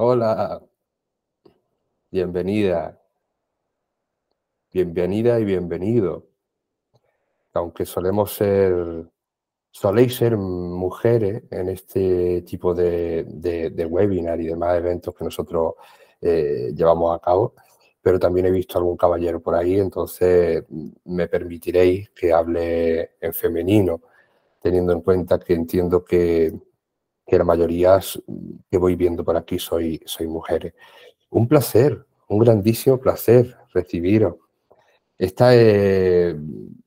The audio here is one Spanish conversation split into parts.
Hola, bienvenida, bienvenida y bienvenido. Aunque solemos ser, soléis ser mujeres en este tipo de, de, webinar y demás eventos que nosotros eh, llevamos a cabo, pero también he visto algún caballero por ahí, entonces me permitiréis que hable en femenino, teniendo en cuenta que entiendo que que la mayoría que voy viendo por aquí soy, soy mujeres. Un placer, un grandísimo placer recibiros. Esta es,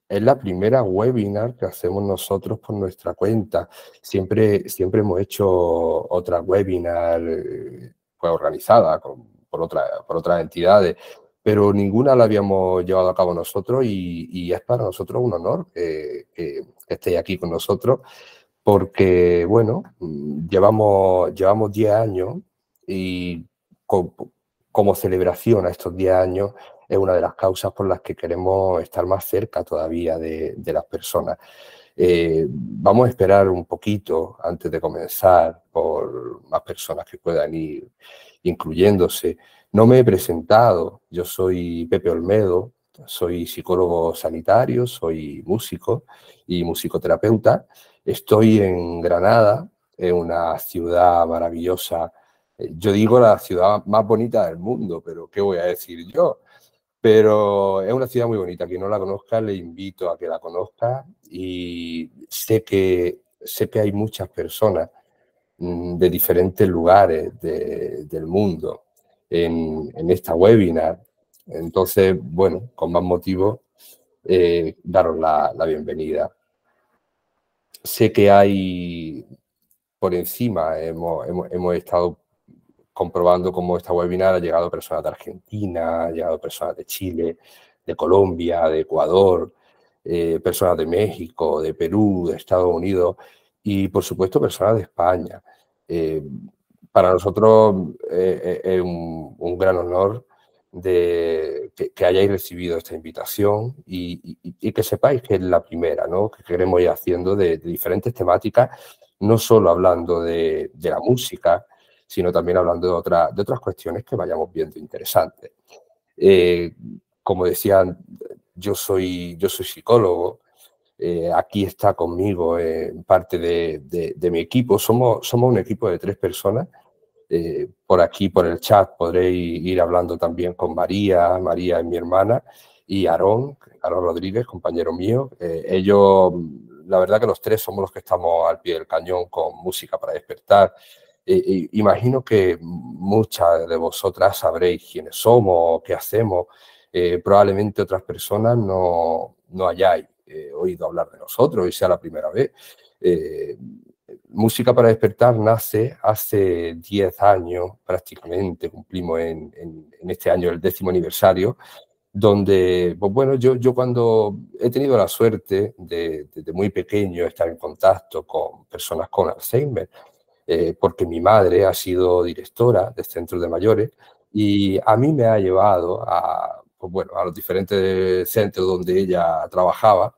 la primera webinar que hacemos nosotros por nuestra cuenta. Siempre, siempre hemos hecho otra webinar pues, organizada por, otra, por otras entidades, pero ninguna la habíamos llevado a cabo nosotros y, es para nosotros un honor que, que estéis aquí con nosotros porque, bueno, llevamos, llevamos 10 años y como celebración a estos 10 años es una de las causas por las que queremos estar más cerca todavía de, las personas. Eh, vamos a esperar un poquito antes de comenzar por más personas que puedan ir incluyéndose. No me he presentado, yo soy Pepe Olmedo, soy psicólogo sanitario, soy músico y musicoterapeuta. Estoy en Granada, en una ciudad maravillosa. Eh, yo digo la ciudad más bonita del mundo, pero ¿qué voy a decir yo? Pero es una ciudad muy bonita. Quien no la conozca, le invito a que la conozca. Y sé que, sé que hay muchas personas mm, de diferentes lugares del mundo en, esta webinar. Entonces, bueno, con más motivo, eh, daros la bienvenida. Sé que hay por encima, hemos, hemos, estado comprobando cómo esta webinar ha llegado a personas de Argentina, ha llegado a personas de Chile, de Colombia, de Ecuador, eh, personas de México, de Perú, de Estados Unidos y, por supuesto, personas de España. Eh, para nosotros eh, es un, gran honor de que, hayáis recibido esta invitación y, que sepáis que es la primera ¿no? que queremos ir haciendo de, diferentes temáticas, no solo hablando de, la música, sino también hablando de, de otras cuestiones que vayamos viendo interesantes. Eh, como decían, yo soy, yo soy psicólogo, eh, aquí está conmigo eh, parte de, de, mi equipo, somos, somos un equipo de tres personas eh, por aquí, por el chat, podréis ir hablando también con María, María es mi hermana, y Aarón, Aarón Rodríguez, compañero mío. Eh, ellos, la verdad que los tres somos los que estamos al pie del cañón con música para despertar. Eh, imagino que muchas de vosotras sabréis quiénes somos, qué hacemos. probablemente otras personas no, no hayáis oído hablar de nosotros y sea la primera vez. Música para despertar nace hace 10 años prácticamente, cumplimos en, este año el décimo aniversario, donde, pues bueno, yo, yo cuando he tenido la suerte de, muy pequeño estar en contacto con personas con Alzheimer, eh, porque mi madre ha sido directora de centros de mayores y a mí me ha llevado a, pues bueno, a los diferentes centros donde ella trabajaba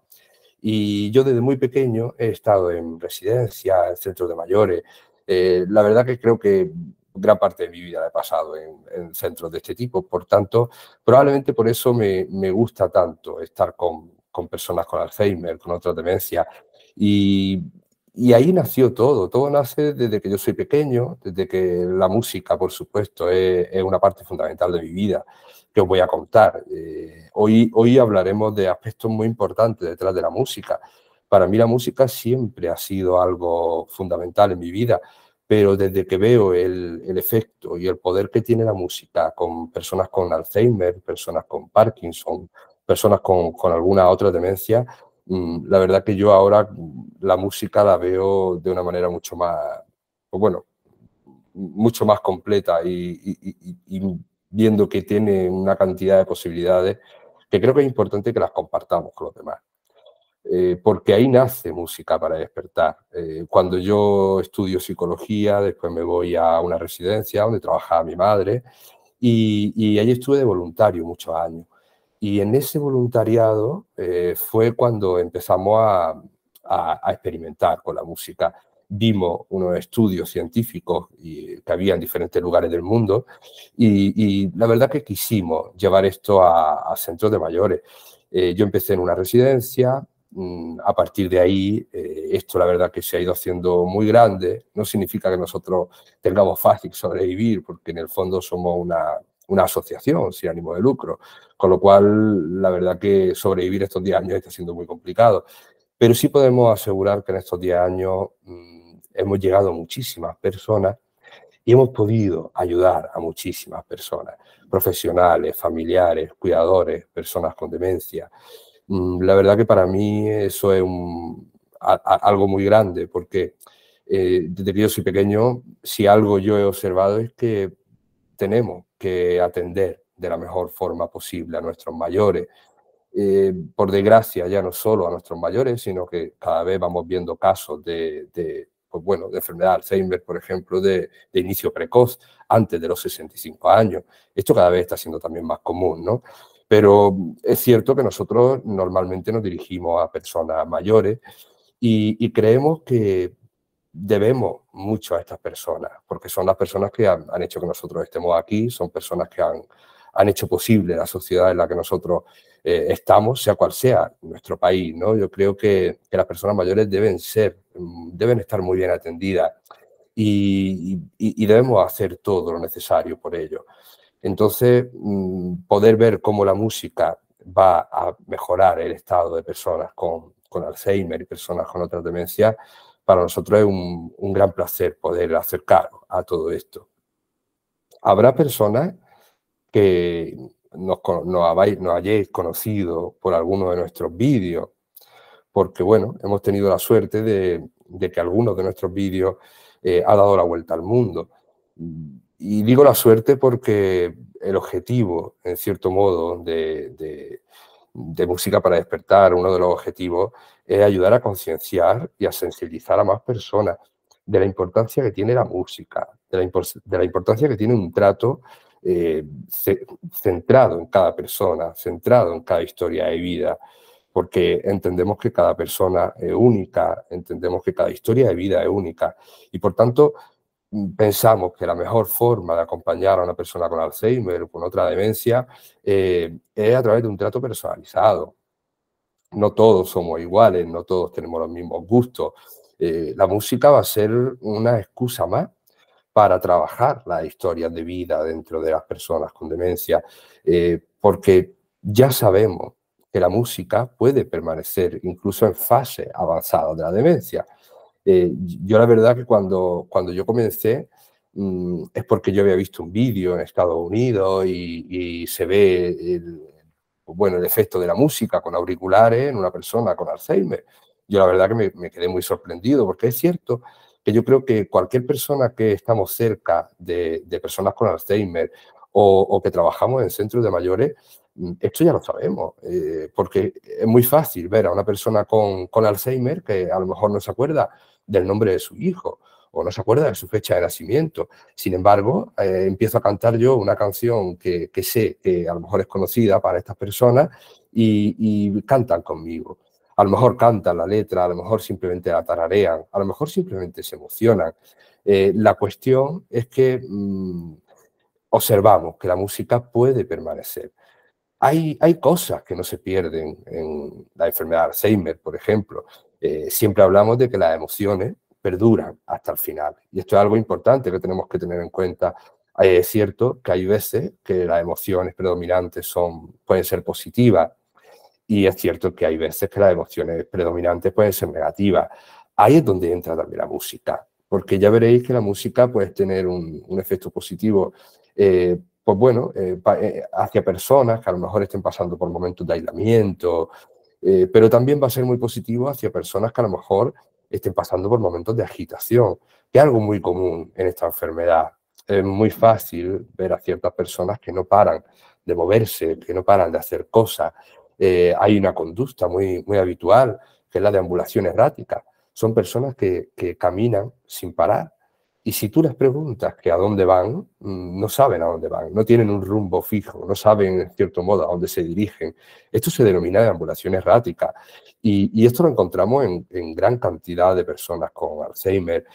y yo desde muy pequeño he estado en residencia, en centros de mayores. Eh, la verdad que creo que gran parte de mi vida la he pasado en, centros de este tipo. Por tanto, probablemente por eso me, me gusta tanto estar con, con, personas con Alzheimer, con otras demencias. Y, y, ahí nació todo. Todo nace desde que yo soy pequeño, desde que la música, por supuesto, es, es una parte fundamental de mi vida que os voy a contar. Eh, hoy, hoy hablaremos de aspectos muy importantes detrás de la música. Para mí la música siempre ha sido algo fundamental en mi vida, pero desde que veo el, el efecto y el poder que tiene la música con personas con Alzheimer, personas con Parkinson, personas con, con alguna otra demencia, mm, la verdad que yo ahora la música la veo de una manera mucho más, pues bueno, mucho más completa y viendo que tiene una cantidad de posibilidades que creo que es importante que las compartamos con los demás. Eh, porque ahí nace música para despertar. Eh, cuando yo estudio psicología, después me voy a una residencia donde trabajaba mi madre y, y allí estuve de voluntario muchos años. Y en ese voluntariado eh, fue cuando empezamos a, a, a, experimentar con la música. Vimos unos estudios científicos y, que había en diferentes lugares del mundo y, la verdad que quisimos llevar esto a, centros de mayores. Eh, yo empecé en una residencia, mm, a partir de ahí eh, esto la verdad que se ha ido haciendo muy grande, no significa que nosotros tengamos fácil sobrevivir, porque en el fondo somos una, una asociación sin ánimo de lucro, con lo cual la verdad que sobrevivir estos 10 años está siendo muy complicado. Pero sí podemos asegurar que en estos 10 años mm, hemos llegado a muchísimas personas y hemos podido ayudar a muchísimas personas, profesionales, familiares, cuidadores, personas con demencia. Mm, la verdad que para mí eso es algo muy grande porque eh, desde que yo soy pequeño, si algo yo he observado es que tenemos que atender de la mejor forma posible a nuestros mayores. Eh, por desgracia, ya no solo a nuestros mayores, sino que cada vez vamos viendo casos de, pues bueno, de enfermedad de Alzheimer, por ejemplo, de, inicio precoz, antes de los 65 años. Esto cada vez está siendo también más común, ¿no? Pero es cierto que nosotros normalmente nos dirigimos a personas mayores y creemos que debemos mucho a estas personas, porque son las personas que han, hecho que nosotros estemos aquí, son personas que han, han hecho posible la sociedad en la que nosotros eh, estamos, sea cual sea nuestro país. ¿no? Yo creo que, que, las personas mayores deben ser, mm, deben estar muy bien atendidas y, y, debemos hacer todo lo necesario por ello. Entonces, mm, poder ver cómo la música va a mejorar el estado de personas con, con Alzheimer y personas con otras demencias, para nosotros es un, gran placer poder acercar a todo esto. Habrá personas que nos, hayáis conocido por alguno de nuestros vídeos, porque bueno, hemos tenido la suerte de, que algunos de nuestros vídeos eh, ha dado la vuelta al mundo. Y digo la suerte porque el objetivo, en cierto modo, de, de música para despertar, uno de los objetivos es ayudar a concienciar y a sensibilizar a más personas de la importancia que tiene la música, de la, importancia que tiene un trato eh, centrado en cada persona, centrado en cada historia de vida, porque entendemos que cada persona es única, entendemos que cada historia de vida es única y por tanto pensamos que la mejor forma de acompañar a una persona con Alzheimer o con otra demencia eh, es a través de un trato personalizado. No todos somos iguales, no todos tenemos los mismos gustos. Eh, la música va a ser una excusa más para trabajar las historias de vida dentro de las personas con demencia, eh, porque ya sabemos que la música puede permanecer incluso en fase avanzada de la demencia. Eh, yo la verdad que cuando, cuando yo comencé mm, es porque yo había visto un vídeo en Estados Unidos y, se ve el, bueno, el efecto de la música con auriculares en una persona con Alzheimer. Yo la verdad que me, quedé muy sorprendido porque es cierto que yo creo que cualquier persona que estamos cerca de, personas con Alzheimer o, que trabajamos en centros de mayores, mm, esto ya lo sabemos, eh, porque es muy fácil ver a una persona con, con Alzheimer que a lo mejor no se acuerda del nombre de su hijo o no se acuerda de su fecha de nacimiento. Sin embargo, eh, empiezo a cantar yo una canción que, sé que a lo mejor es conocida para estas personas y, cantan conmigo. A lo mejor cantan la letra, a lo mejor simplemente la tararean, a lo mejor simplemente se emocionan. Eh, la cuestión es que mm, observamos que la música puede permanecer. Hay, hay, cosas que no se pierden en la enfermedad de Alzheimer, por ejemplo. Eh, siempre hablamos de que las emociones perduran hasta el final. Y esto es algo importante que tenemos que tener en cuenta. Eh, es cierto que hay veces que las emociones predominantes son, pueden ser positivas y es cierto que hay veces que las emociones predominantes pueden ser negativas. Ahí es donde entra también la música, porque ya veréis que la música puede tener un, efecto positivo, eh, pues bueno, hacia personas que a lo mejor estén pasando por momentos de aislamiento, eh, pero también va a ser muy positivo hacia personas que a lo mejor estén pasando por momentos de agitación, que es algo muy común en esta enfermedad. Es muy fácil ver a ciertas personas que no paran de moverse, que no paran de hacer cosas. Eh, hay una conducta muy, muy habitual, que es la de ambulación errática. Son personas que, caminan sin parar, Y si tú les preguntas que a dónde van, mm, no saben a dónde van, no tienen un rumbo fijo, no saben en cierto modo a dónde se dirigen. Esto se denomina deambulación errática y, esto lo encontramos en, gran cantidad de personas con Alzheimer.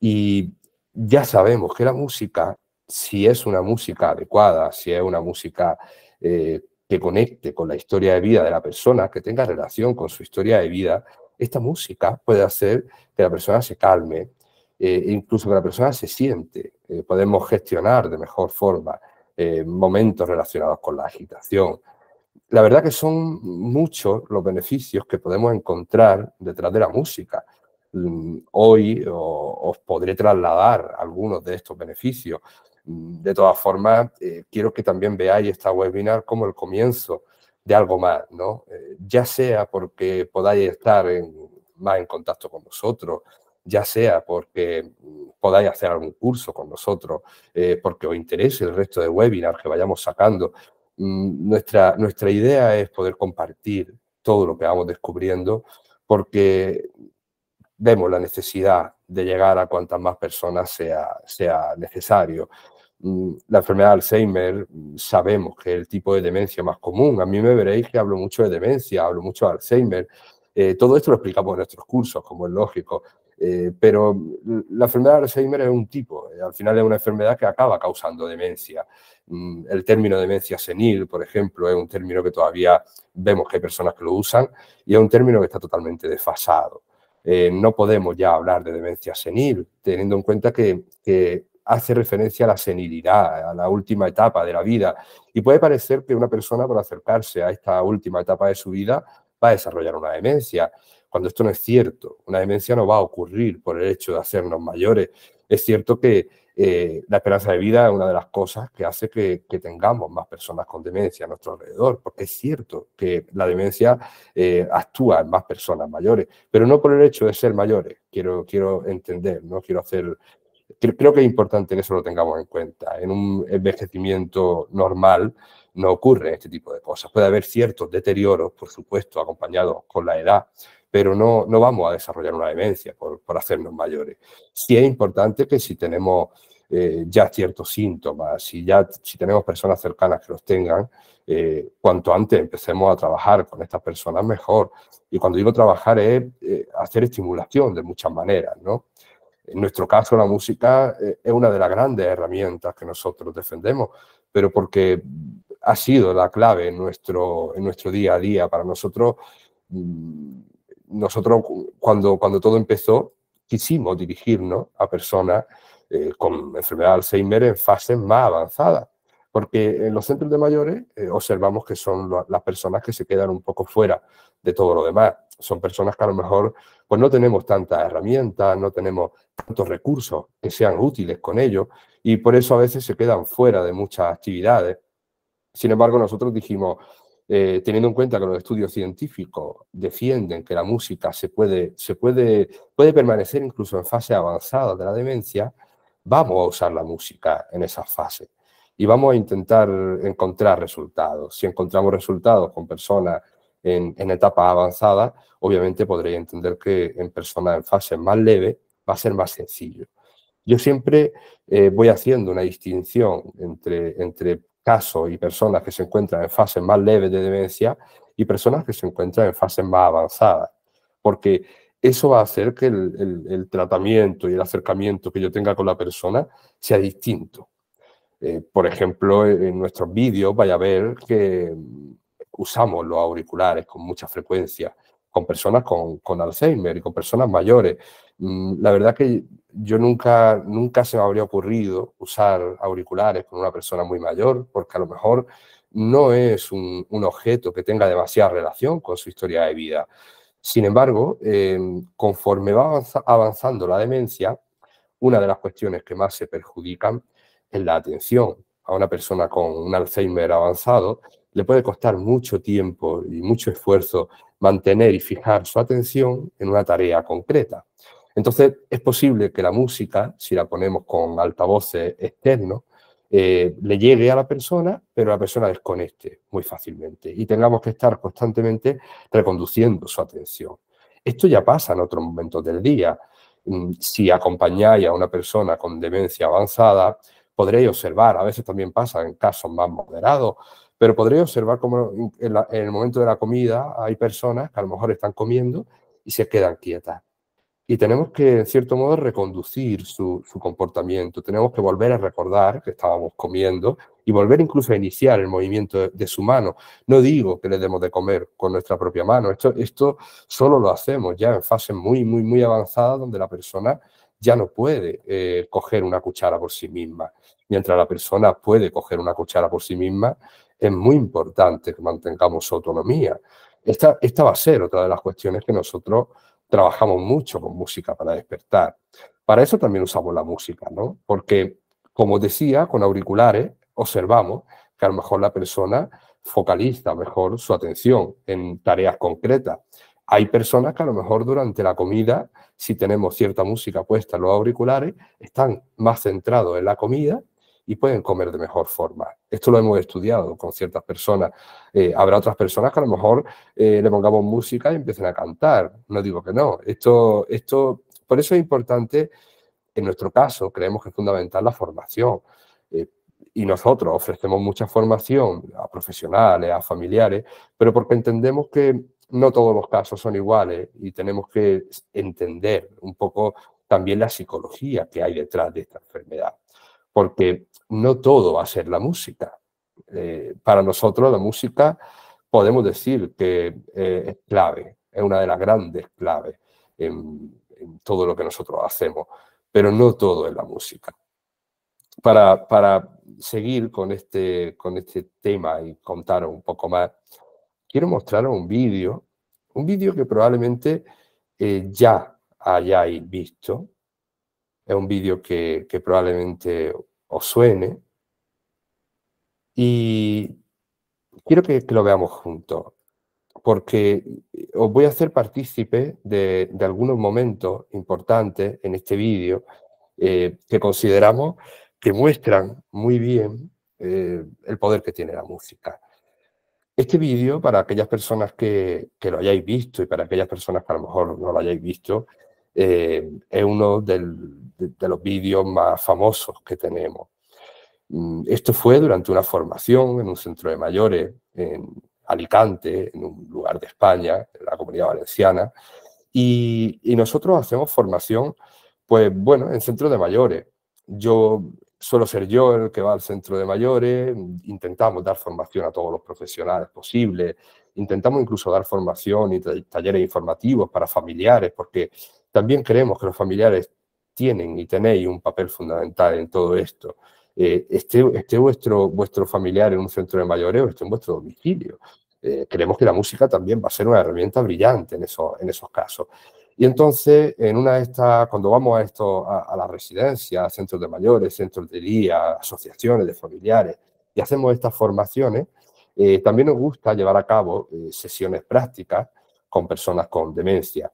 Y ya sabemos que la música, si es una música adecuada, si es una música eh, que conecte con la historia de vida de la persona, que tenga relación con su historia de vida, esta música puede hacer que la persona se calme, eh, incluso que la persona se siente. Eh, podemos gestionar de mejor forma eh, momentos relacionados con la agitación. La verdad que son muchos los beneficios que podemos encontrar detrás de la música. Mm, hoy os podré trasladar algunos de estos beneficios. Mm, de todas formas, quiero que también veáis esta webinar como el comienzo de algo más, ¿no? ya sea porque podáis estar más en contacto con nosotros, ya sea porque mm, podáis hacer algún curso con nosotros, eh, porque os interese el resto de webinars que vayamos sacando. Mm, nuestra, nuestra idea es poder compartir todo lo que vamos descubriendo, porque vemos la necesidad de llegar a cuantas más personas sea, sea necesario. Mm, la enfermedad de Alzheimer sabemos que es el tipo de demencia más común. A mí me veréis que hablo mucho de demencia, hablo mucho de Alzheimer. Eh, todo esto lo explicamos en nuestros cursos, como es lógico. Eh, pero la enfermedad de Alzheimer es un tipo, eh, al final es una enfermedad que acaba causando demencia. Mm, el término demencia senil, por ejemplo, es un término que todavía vemos que hay personas que lo usan y es un término que está totalmente desfasado. No podemos ya hablar de demencia senil, teniendo en cuenta que hace referencia a la senilidad, a la última etapa de la vida. Y puede parecer que una persona, por acercarse a esta última etapa de su vida, va a desarrollar una demencia cuando esto no es cierto. Una demencia no va a ocurrir por el hecho de hacernos mayores. Es cierto que eh, la esperanza de vida es una de las cosas que hace que, tengamos más personas con demencia a nuestro alrededor, porque es cierto que la demencia eh, actúa en más personas mayores, pero no por el hecho de ser mayores, quiero, quiero entender, no quiero hacer... Creo que es importante que eso lo tengamos en cuenta. En un envejecimiento normal no ocurre este tipo de cosas. Puede haber ciertos deterioros, por supuesto, acompañados con la edad, pero no, no vamos a desarrollar una demencia por, por hacernos mayores. Sí es importante que si tenemos eh, ya ciertos síntomas, si ya si tenemos personas cercanas que los tengan, eh, cuanto antes empecemos a trabajar con estas personas mejor. Y cuando digo trabajar es eh, hacer estimulación de muchas maneras, ¿no? En nuestro caso, la música es una de las grandes herramientas que nosotros defendemos, pero porque ha sido la clave en nuestro, en nuestro día a día. Para nosotros, mm, nosotros cuando, cuando todo empezó quisimos dirigirnos a personas eh, con enfermedad de Alzheimer en fases más avanzadas, porque en los centros de mayores eh, observamos que son las personas que se quedan un poco fuera de todo lo demás. Son personas que a lo mejor pues no tenemos tantas herramientas, no tenemos tantos recursos que sean útiles con ellos y por eso a veces se quedan fuera de muchas actividades. Sin embargo, nosotros dijimos, eh, teniendo en cuenta que los estudios científicos defienden que la música se puede, se puede, puede permanecer incluso en fase avanzada de la demencia, vamos a usar la música en esa fase y vamos a intentar encontrar resultados. Si encontramos resultados con personas en, en etapas avanzadas, obviamente podréis entender que en personas en fase más leve va a ser más sencillo. Yo siempre eh, voy haciendo una distinción entre, entre casos y personas que se encuentran en fases más leves de demencia y personas que se encuentran en fases más avanzadas, porque eso va a hacer que el, tratamiento y el acercamiento que yo tenga con la persona sea distinto. Eh, por ejemplo, en nuestros vídeos vaya a ver que usamos los auriculares con mucha frecuencia con personas con, con Alzheimer y con personas mayores. Mm, la verdad que yo nunca, nunca se me habría ocurrido usar auriculares con una persona muy mayor, porque a lo mejor no es un, objeto que tenga demasiada relación con su historia de vida. Sin embargo, em, conforme va avanzando la demencia, una de las cuestiones que más se perjudican es la atención. A una persona con un Alzheimer avanzado le puede costar mucho tiempo y mucho esfuerzo mantener y fijar su atención en una tarea concreta. Entonces, es posible que la música, si la ponemos con altavoces externos, eh, le llegue a la persona, pero la persona desconecte muy fácilmente y tengamos que estar constantemente reconduciendo su atención. Esto ya pasa en otros momentos del día. Mm, si acompañáis a una persona con demencia avanzada, podréis observar, a veces también pasa en casos más moderados, pero podréis observar como en, el momento de la comida hay personas que a lo mejor están comiendo y se quedan quietas. Y tenemos que, en cierto modo, reconducir su, comportamiento. Tenemos que volver a recordar que estábamos comiendo y volver incluso a iniciar el movimiento de, su mano. No digo que le demos de comer con nuestra propia mano. Esto, esto solo lo hacemos ya en fase muy, muy, muy avanzada donde la persona ya no puede eh, coger una cuchara por sí misma. Mientras la persona puede coger una cuchara por sí misma, es muy importante que mantengamos su autonomía. Esta, esta va a ser otra de las cuestiones que nosotros trabajamos mucho con música para despertar. Para eso también usamos la música, ¿no? Porque, como decía, con auriculares observamos que a lo mejor la persona focaliza mejor su atención en tareas concretas. Hay personas que a lo mejor durante la comida, si tenemos cierta música puesta en los auriculares, están más centrados en la comida y pueden comer de mejor forma. Esto lo hemos estudiado con ciertas personas. Eh, habrá otras personas que a lo mejor eh, le pongamos música y empiecen a cantar. No digo que no. Esto, esto, por eso es importante, en nuestro caso, creemos que es fundamental la formación. Eh, y nosotros ofrecemos mucha formación a profesionales, a familiares, pero porque entendemos que no todos los casos son iguales y tenemos que entender un poco también la psicología que hay detrás de esta enfermedad porque no todo va a ser la música. Eh, para nosotros la música podemos decir que eh, es clave, es una de las grandes claves en, todo lo que nosotros hacemos, pero no todo es la música. Para, para seguir con este, con este tema y contaros un poco más, quiero mostraros un vídeo, un vídeo que probablemente eh, ya hayáis visto, es un vídeo que, probablemente os suene. Y quiero que, lo veamos juntos, porque os voy a hacer partícipe de, algunos momentos importantes en este vídeo eh, que consideramos que muestran muy bien eh, el poder que tiene la música. Este vídeo, para aquellas personas que, que, lo hayáis visto y para aquellas personas que a lo mejor no lo hayáis visto, eh, es uno de, los vídeos más famosos que tenemos. Mm, esto fue durante una formación en un centro de mayores en Alicante, en un lugar de España, en la comunidad valenciana, y, nosotros hacemos formación, pues bueno, en centro de mayores. Yo suelo ser yo el que va al centro de mayores, intentamos dar formación a todos los profesionales posibles, intentamos incluso dar formación y talleres informativos para familiares, porque también creemos que los familiares tienen y tenéis un papel fundamental en todo esto. Eh, esté, vuestro, vuestro familiar en un centro de mayoreo, esté en vuestro domicilio. Eh, creemos que la música también va a ser una herramienta brillante en, eso, en esos casos. Y entonces, en una de estas, cuando vamos a esto, a, la residencia, centros de mayores, centros de día, asociaciones de familiares, y hacemos estas formaciones, eh, también nos gusta llevar a cabo sesiones prácticas con personas con demencia.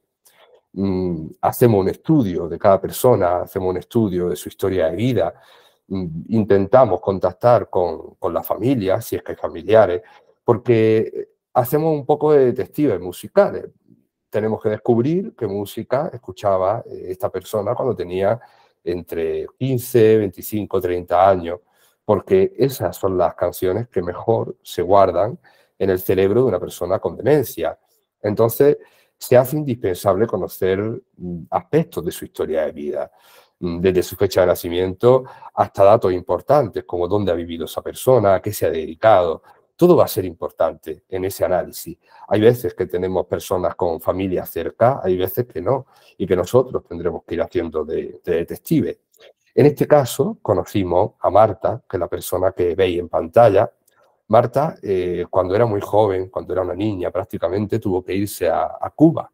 Mm, hacemos un estudio de cada persona, hacemos un estudio de su historia de vida, mm, intentamos contactar con, con la familia, si es que hay familiares, porque hacemos un poco de detectives musicales. Tenemos que descubrir qué música escuchaba eh, esta persona cuando tenía entre 15, 25, 30 años, porque esas son las canciones que mejor se guardan en el cerebro de una persona con demencia. Entonces, se hace indispensable conocer mm, aspectos de su historia de vida, mm, desde su fecha de nacimiento hasta datos importantes como dónde ha vivido esa persona, a qué se ha dedicado. Todo va a ser importante en ese análisis. Hay veces que tenemos personas con familia cerca, hay veces que no, y que nosotros tendremos que ir haciendo de, detective. En este caso, conocimos a Marta, que es la persona que veis en pantalla, Marta, eh, cuando era muy joven, cuando era una niña prácticamente, tuvo que irse a, Cuba.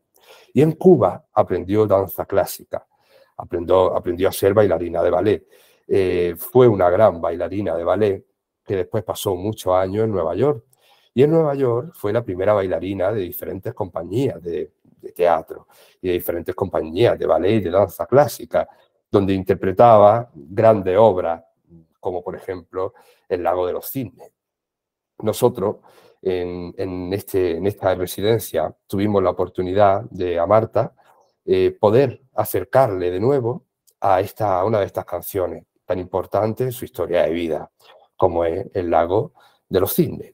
Y en Cuba aprendió danza clásica, aprendió, aprendió a ser bailarina de ballet. Eh, fue una gran bailarina de ballet que después pasó muchos años en Nueva York. Y en Nueva York fue la primera bailarina de diferentes compañías de, de teatro y de diferentes compañías de ballet y de danza clásica, donde interpretaba grandes obras, como por ejemplo El lago de los cisnes nosotros en, este, en esta residencia tuvimos la oportunidad de a Marta eh, poder acercarle de nuevo a, esta, una de estas canciones tan importantes en su historia de vida, como es El lago de los cisnes.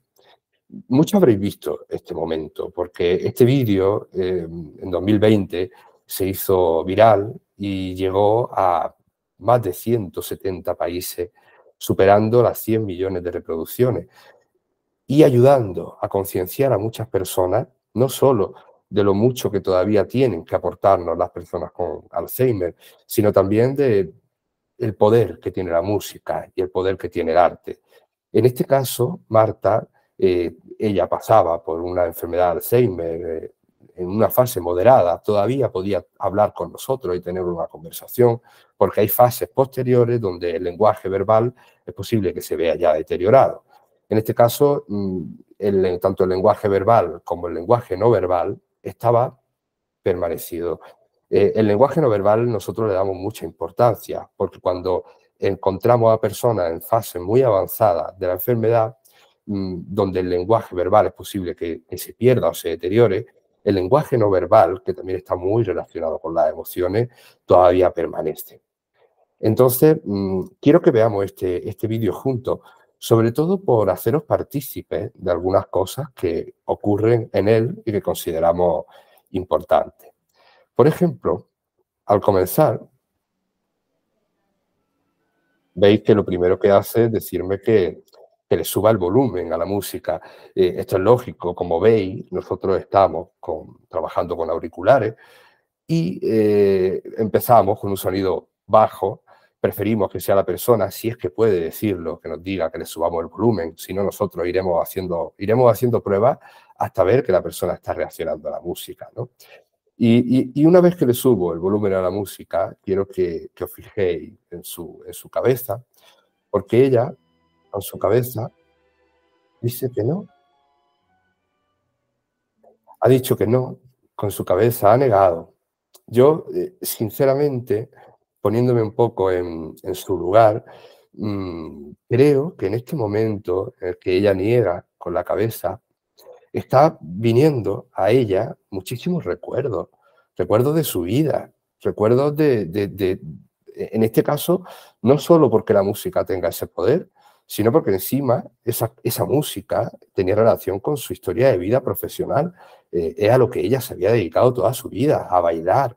Muchos habréis visto este momento, porque este vídeo eh, en 2020 se hizo viral y llegó a más de 170 países, superando las 100 millones de reproducciones y ayudando a concienciar a muchas personas, no solo de lo mucho que todavía tienen que aportarnos las personas con Alzheimer, sino también de el poder que tiene la música y el poder que tiene el arte. En este caso, Marta, eh, ella pasaba por una enfermedad de Alzheimer eh, en una fase moderada, todavía podía hablar con nosotros y tener una conversación, porque hay fases posteriores donde el lenguaje verbal es posible que se vea ya deteriorado. En este caso, mm, el, tanto el lenguaje verbal como el lenguaje no verbal estaba permanecido. Eh, el lenguaje no verbal nosotros le damos mucha importancia, porque cuando encontramos a personas en fase muy avanzada de la enfermedad, mm, donde el lenguaje verbal es posible que, se pierda o se deteriore, el lenguaje no verbal, que también está muy relacionado con las emociones, todavía permanece. Entonces, mm, quiero que veamos este, este vídeo juntos, sobre todo por haceros partícipes de algunas cosas que ocurren en él y que consideramos importantes. Por ejemplo, al comenzar, veis que lo primero que hace es decirme que, le suba el volumen a la música. Eh, esto es lógico, como veis, nosotros estamos trabajando con auriculares y eh, empezamos con un sonido bajo. Preferimos que sea la persona, si es que puede decirlo, que nos diga que le subamos el volumen. Si no, nosotros iremos haciendo, iremos haciendo pruebas hasta ver que la persona está reaccionando a la música. ¿no? Y, una vez que le subo el volumen a la música, quiero que, os fijéis en su, en su cabeza, porque ella, con su cabeza, dice que no. Ha dicho que no, con su cabeza ha negado. Yo, eh, sinceramente, poniéndome un poco en, su lugar, mm, creo que en este momento en el que ella niega con la cabeza, está viniendo a ella muchísimos recuerdos, recuerdos de su vida, recuerdos de, en este caso, no solo porque la música tenga ese poder, sino porque encima esa, esa música tenía relación con su historia de vida profesional, eh, era lo que ella se había dedicado toda su vida, a bailar.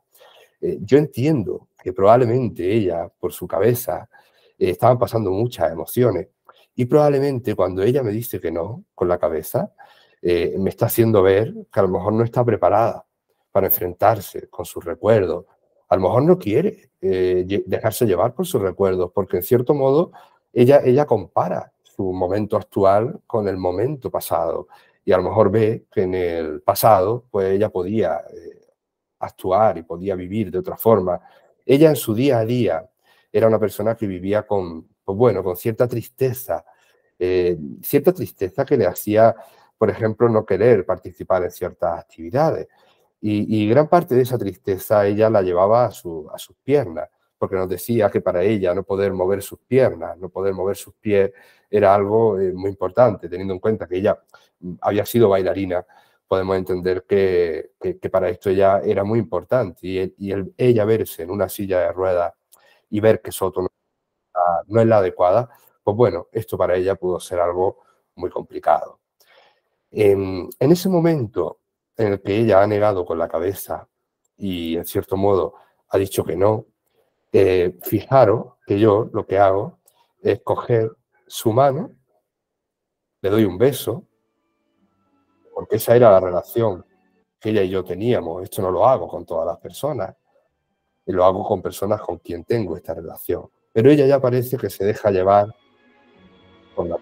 Eh, yo entiendo que probablemente ella, por su cabeza, eh, estaban pasando muchas emociones y probablemente cuando ella me dice que no con la cabeza, eh, me está haciendo ver que a lo mejor no está preparada para enfrentarse con sus recuerdos. A lo mejor no quiere eh, dejarse llevar por sus recuerdos, porque en cierto modo ella, ella compara su momento actual con el momento pasado y a lo mejor ve que en el pasado pues ella podía eh, actuar y podía vivir de otra forma. Ella en su día a día era una persona que vivía con, pues bueno, con cierta tristeza, cierta tristeza que le hacía por ejemplo, no querer participar en ciertas actividades. Y, gran parte de esa tristeza ella la llevaba a, su, a sus piernas, porque nos decía que para ella no poder mover sus piernas, no poder mover sus pies, era algo eh, muy importante, teniendo en cuenta que ella mm, había sido bailarina, podemos entender que, que, para esto ella era muy importante. Y, y el, ella verse en una silla de ruedas y ver que Soto no, no es la adecuada, pues bueno, esto para ella pudo ser algo muy complicado. En, ese momento en el que ella ha negado con la cabeza y en cierto modo ha dicho que no, eh, fijaros que yo lo que hago es coger su mano, le doy un beso, porque esa era la relación que ella y yo teníamos. Esto no lo hago con todas las personas, y lo hago con personas con quien tengo esta relación. Pero ella ya parece que se deja llevar con la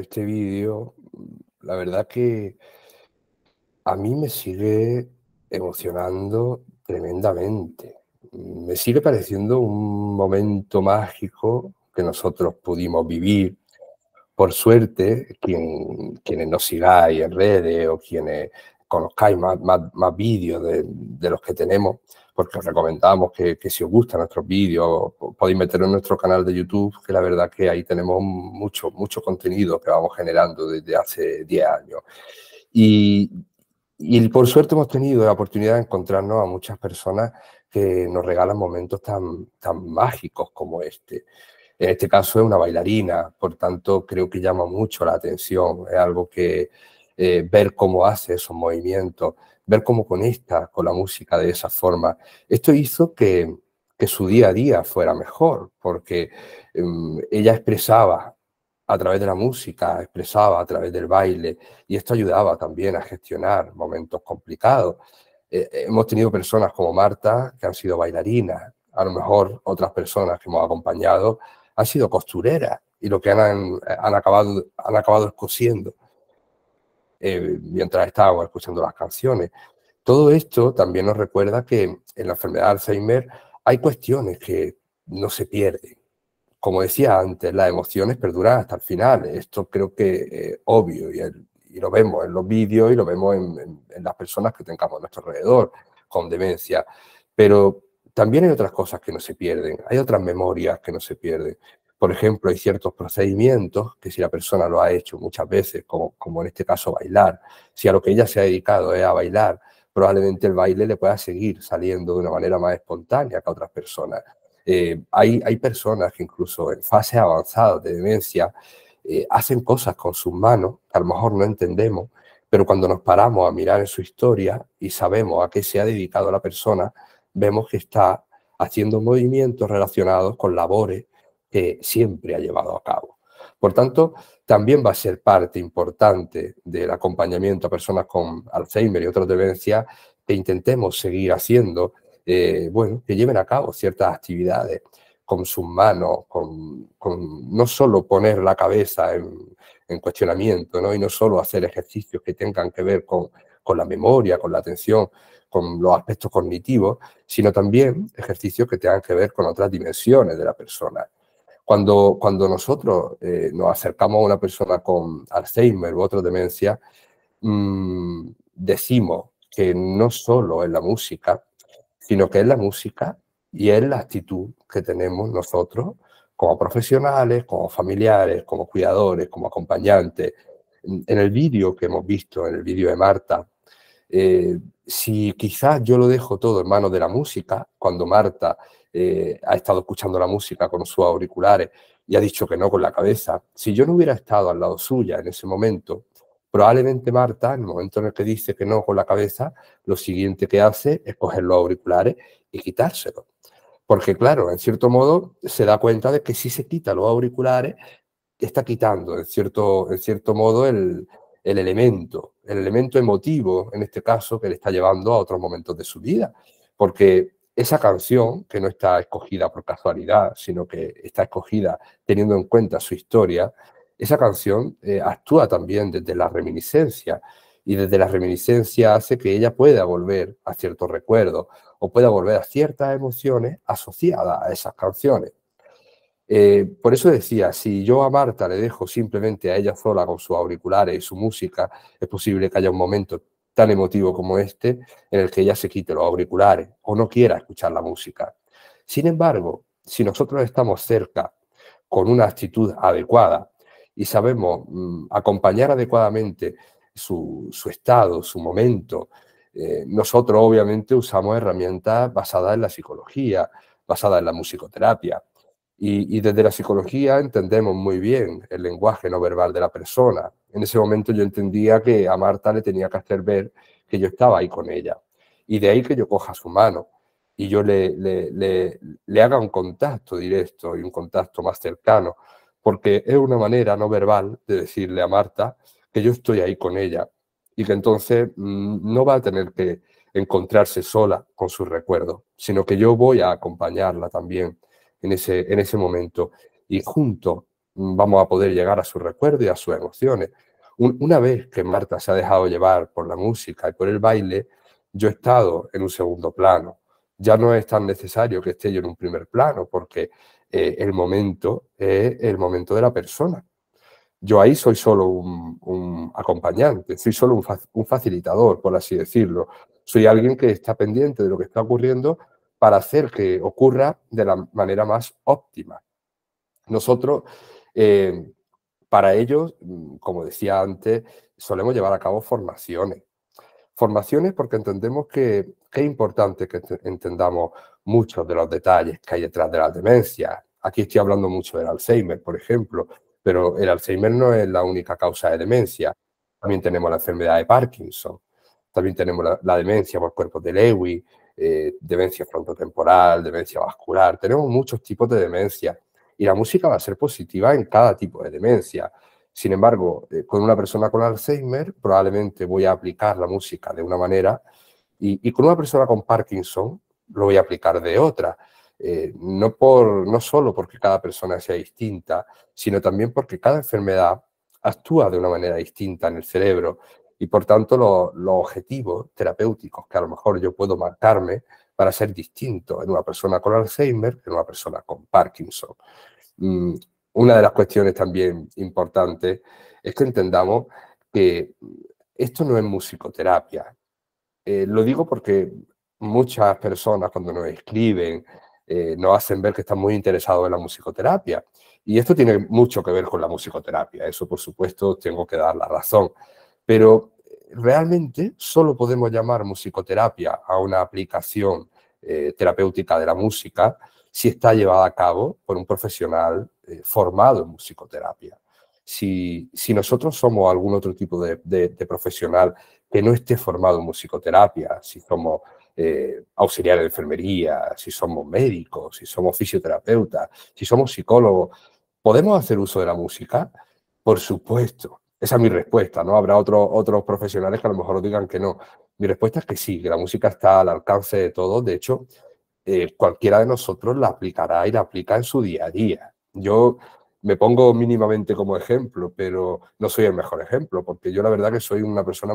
este vídeo, la verdad que a mí me sigue emocionando tremendamente. Me sigue pareciendo un momento mágico que nosotros pudimos vivir. Por suerte, quien, quienes nos sigáis en redes o quienes conozcáis más, más, vídeos de, de, los que tenemos, porque os recomendamos que, que si os gustan nuestros vídeos, podéis meterlo en nuestro canal de YouTube, que la verdad que ahí tenemos mucho, mucho contenido que vamos generando desde hace 10 años. Y, y por suerte hemos tenido la oportunidad de encontrarnos a muchas personas que nos regalan momentos tan, tan mágicos como este. En este caso es una bailarina, por tanto creo que llama mucho la atención, es algo que eh, ver cómo hace esos movimientos, ver cómo conecta con la música de esa forma. Esto hizo que, que su día a día fuera mejor, porque um, ella expresaba a través de la música, expresaba a través del baile, y esto ayudaba también a gestionar momentos complicados. Eh, hemos tenido personas como Marta que han sido bailarinas, a lo mejor otras personas que hemos acompañado han sido costureras y lo que han, han acabado, han acabado cosiendo. Eh, mientras estábamos escuchando las canciones. Todo esto también nos recuerda que en la enfermedad de Alzheimer hay cuestiones que no se pierden. Como decía antes, las emociones perduran hasta el final. Esto creo que es obvio y, lo vemos en los vídeos y lo vemos en, las personas que tengamos a nuestro alrededor con demencia. Pero también hay otras cosas que no se pierden, hay otras memorias que no se pierden. Por ejemplo, hay ciertos procedimientos que si la persona lo ha hecho muchas veces, como, como en este caso bailar, si a lo que ella se ha dedicado es a bailar, probablemente el baile le pueda seguir saliendo de una manera más espontánea que a otras personas. Eh, hay, hay personas que incluso en fases avanzadas de demencia eh, hacen cosas con sus manos que a lo mejor no entendemos, pero cuando nos paramos a mirar en su historia y sabemos a qué se ha dedicado la persona, vemos que está haciendo movimientos relacionados con labores que siempre ha llevado a cabo. Por tanto, también va a ser parte importante del acompañamiento a personas con Alzheimer y otras demencias que intentemos seguir haciendo, eh, bueno, que lleven a cabo ciertas actividades con sus manos, con, con no solo poner la cabeza en, en, cuestionamiento, ¿no? y no solo hacer ejercicios que tengan que ver con, con la memoria, con la atención, con los aspectos cognitivos, sino también ejercicios que tengan que ver con otras dimensiones de la persona. Cuando, nosotros eh, nos acercamos a una persona con Alzheimer u otra demencia, mmm, decimos que no solo es la música, sino que es la música y es la actitud que tenemos nosotros como profesionales, como familiares, como cuidadores, como acompañantes. En el vídeo que hemos visto, en el vídeo de Marta, eh, si quizás yo lo dejo todo en manos de la música, cuando Marta eh, ha estado escuchando la música con sus auriculares y ha dicho que no con la cabeza. Si yo no hubiera estado al lado suya en ese momento, probablemente Marta, en el momento en el que dice que no con la cabeza, lo siguiente que hace es coger los auriculares y quitárselos. Porque claro, en cierto modo se da cuenta de que si se quita los auriculares, está quitando en cierto, en cierto modo el, el elemento, el elemento emotivo, en este caso, que le está llevando a otros momentos de su vida. Porque esa canción, que no está escogida por casualidad, sino que está escogida teniendo en cuenta su historia, esa canción eh, actúa también desde la reminiscencia y desde la reminiscencia hace que ella pueda volver a ciertos recuerdos o pueda volver a ciertas emociones asociadas a esas canciones. Eh, por eso decía, si yo a Marta le dejo simplemente a ella sola con sus auriculares y su música, es posible que haya un momento tan emotivo como este en el que ella se quite los auriculares o no quiera escuchar la música. Sin embargo, si nosotros estamos cerca con una actitud adecuada y sabemos mmm, acompañar adecuadamente su, su, estado, su momento, eh, nosotros obviamente usamos herramientas basadas en la psicología, basadas en la musicoterapia. Y, desde la psicología entendemos muy bien el lenguaje no verbal de la persona. En ese momento yo entendía que a Marta le tenía que hacer ver que yo estaba ahí con ella. Y de ahí que yo coja su mano y yo le, le, le, haga un contacto directo y un contacto más cercano, porque es una manera no verbal de decirle a Marta que yo estoy ahí con ella y que entonces mmm, no va a tener que encontrarse sola con sus recuerdos, sino que yo voy a acompañarla también en ese, en ese momento. Y juntos vamos a poder llegar a su recuerdo y a sus emociones. una vez que Marta se ha dejado llevar por la música y por el baile, yo he estado en un segundo plano. Ya no es tan necesario que esté yo en un primer plano, porque eh, el momento es el momento de la persona. Yo ahí soy solo un, acompañante, soy solo un, facilitador, por así decirlo. Soy alguien que está pendiente de lo que está ocurriendo para hacer que ocurra de la manera más óptima. Nosotros, eh, para ello, mm, como decía antes, solemos llevar a cabo formaciones. Formaciones porque entendemos que, es importante que entendamos muchos de los detalles que hay detrás de la demencia. Aquí estoy hablando mucho del Alzheimer, por ejemplo, pero el Alzheimer no es la única causa de demencia. También tenemos la enfermedad de Parkinson, también tenemos la, demencia por cuerpos de Lewy, eh, demencia frontotemporal, demencia vascular. Tenemos muchos tipos de demencia y la música va a ser positiva en cada tipo de demencia. Sin embargo, con una persona con Alzheimer probablemente voy a aplicar la música de una manera y, con una persona con Parkinson lo voy a aplicar de otra. Eh, no, por, no solo porque cada persona sea distinta, sino también porque cada enfermedad actúa de una manera distinta en el cerebro y por tanto los objetivos terapéuticos que a lo mejor yo puedo marcarme para ser distinto en una persona con Alzheimer en una persona con Parkinson. Mm, una de las cuestiones también importantes es que entendamos que esto no es musicoterapia. Eh, lo digo porque muchas personas cuando nos escriben eh, nos hacen ver que están muy interesados en la musicoterapia. Y esto tiene mucho que ver con la musicoterapia. Eso, por supuesto, tengo que dar la razón. Pero realmente solo podemos llamar musicoterapia a una aplicación eh, terapéutica de la música si está llevada a cabo por un profesional eh, formado en musicoterapia. Si, si, nosotros somos algún otro tipo de, profesional que no esté formado en musicoterapia, si somos eh, auxiliares de enfermería, si somos médicos, si somos fisioterapeutas, si somos psicólogos, ¿podemos hacer uso de la música? Por supuesto. Esa es mi respuesta, ¿no? Habrá otros otros profesionales que a lo mejor digan que no. Mi respuesta es que sí, que la música está al alcance de todos. De hecho, eh, cualquiera de nosotros la aplicará y la aplica en su día a día. Yo me pongo mínimamente como ejemplo, pero no soy el mejor ejemplo, porque yo la verdad que soy una persona,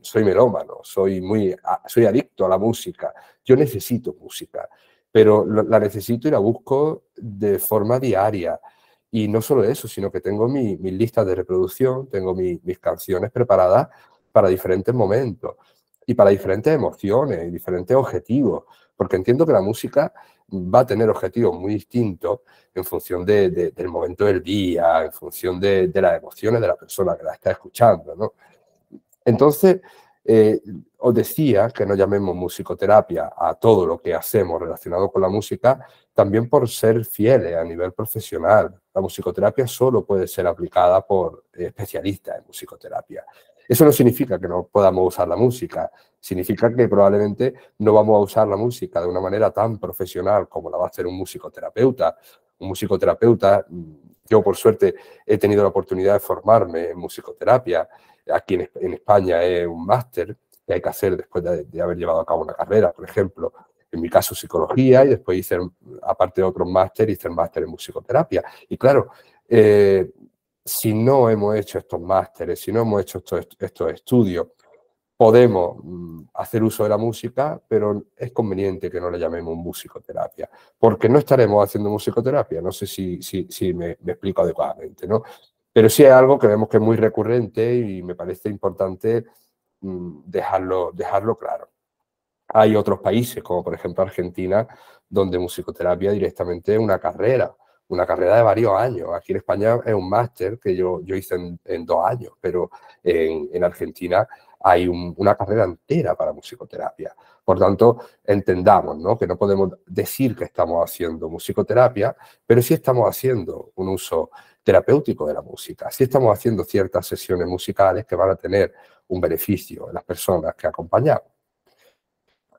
soy melómano, soy muy, soy adicto a la música. Yo necesito música, pero la necesito y la busco de forma diaria. Y no solo eso, sino que tengo mis listas de reproducción, tengo mis canciones preparadas para diferentes momentos y para diferentes emociones y diferentes objetivos porque entiendo que la música va a tener objetivos muy distintos en función del momento del día, en función de, las emociones de la persona que la está escuchando. ¿no? Entonces, eh, os decía que no llamemos musicoterapia a todo lo que hacemos relacionado con la música, también por ser fieles a nivel profesional. La musicoterapia solo puede ser aplicada por especialistas en musicoterapia. Eso no significa que no podamos usar la música, significa que probablemente no vamos a usar la música de una manera tan profesional como la va a hacer un musicoterapeuta. Un musicoterapeuta, yo por suerte he tenido la oportunidad de formarme en musicoterapia. Aquí en, España es un máster que hay que hacer después de, haber llevado a cabo una carrera, por ejemplo en mi caso psicología y después hice, aparte de otros máster, hice el máster en musicoterapia. Y claro, eh, si no hemos hecho estos másteres, si no hemos hecho estos, estudios, podemos mm, hacer uso de la música, pero es conveniente que no le llamemos musicoterapia, porque no estaremos haciendo musicoterapia, no sé si, si, me, explico adecuadamente, ¿no? Pero sí es algo que vemos que es muy recurrente y me parece importante dejarlo, dejarlo claro. Hay otros países, como por ejemplo Argentina, donde musicoterapia directamente es una carrera una carrera de varios años. Aquí en España es un máster que yo, yo hice en, dos años, pero en, Argentina hay una carrera entera para musicoterapia. Por tanto, entendamos ¿no? que no podemos decir que estamos haciendo musicoterapia, pero sí estamos haciendo un uso terapéutico de la música, sí estamos haciendo ciertas sesiones musicales que van a tener un beneficio en las personas que acompañamos.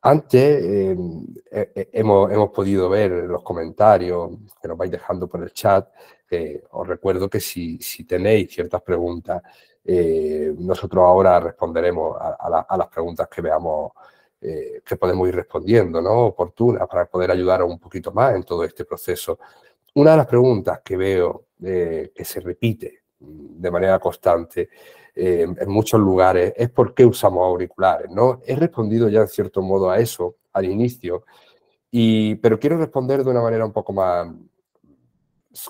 Antes em, hemos, hemos, podido ver los comentarios que nos vais dejando por el chat. os recuerdo que si, si tenéis ciertas preguntas, eh, nosotros ahora responderemos a, a, las preguntas que veamos eh, que podemos ir respondiendo, ¿no? Oportunas para poder ayudar un poquito más en todo este proceso. una de las preguntas que veo eh, que se repite de manera constante eh, en muchos lugares es por qué usamos auriculares. ¿no? He respondido ya en cierto modo a eso al inicio, y, pero quiero responder de una manera un poco más,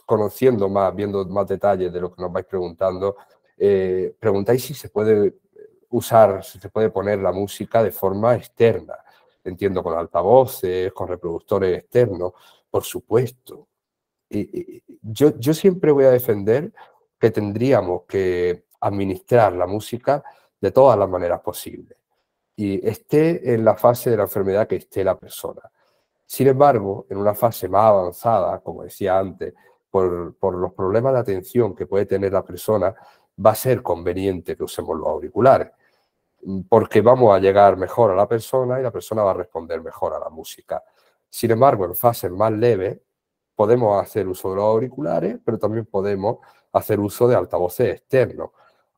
conociendo más, viendo más detalles de lo que nos vais preguntando. Eh, preguntáis si se puede usar, si se puede poner la música de forma externa. Entiendo con altavoces, con reproductores externos, por supuesto. Y, yo, yo siempre voy a defender que tendríamos que administrar la música de todas las maneras posibles y esté en la fase de la enfermedad que esté la persona. Sin embargo, en una fase más avanzada, como decía antes, por, por, los problemas de atención que puede tener la persona, va a ser conveniente que usemos los auriculares, porque vamos a llegar mejor a la persona y la persona va a responder mejor a la música. Sin embargo, en fases más leves, podemos hacer uso de los auriculares, pero también podemos hacer uso de altavoces externos.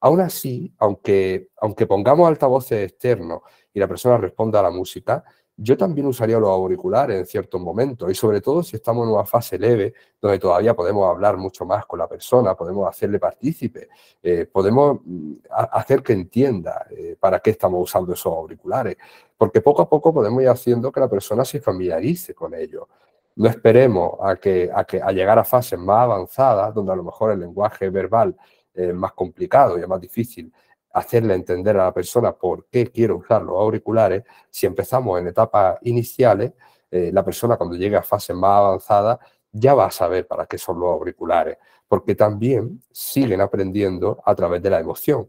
Aún así, aunque, aunque pongamos altavoces externos y la persona responda a la música, yo también usaría los auriculares en ciertos momentos y sobre todo si estamos en una fase leve donde todavía podemos hablar mucho más con la persona, podemos hacerle partícipe, eh, podemos mm, hacer que entienda eh, para qué estamos usando esos auriculares, porque poco a poco podemos ir haciendo que la persona se familiarice con ellos. No esperemos a, que, a, que, a llegar a fases más avanzadas donde a lo mejor el lenguaje verbal es más complicado y es más difícil hacerle entender a la persona por qué quiero usar los auriculares, si empezamos en etapas iniciales, eh, la persona cuando llegue a fases más avanzadas ya va a saber para qué son los auriculares, porque también siguen aprendiendo a través de la emoción.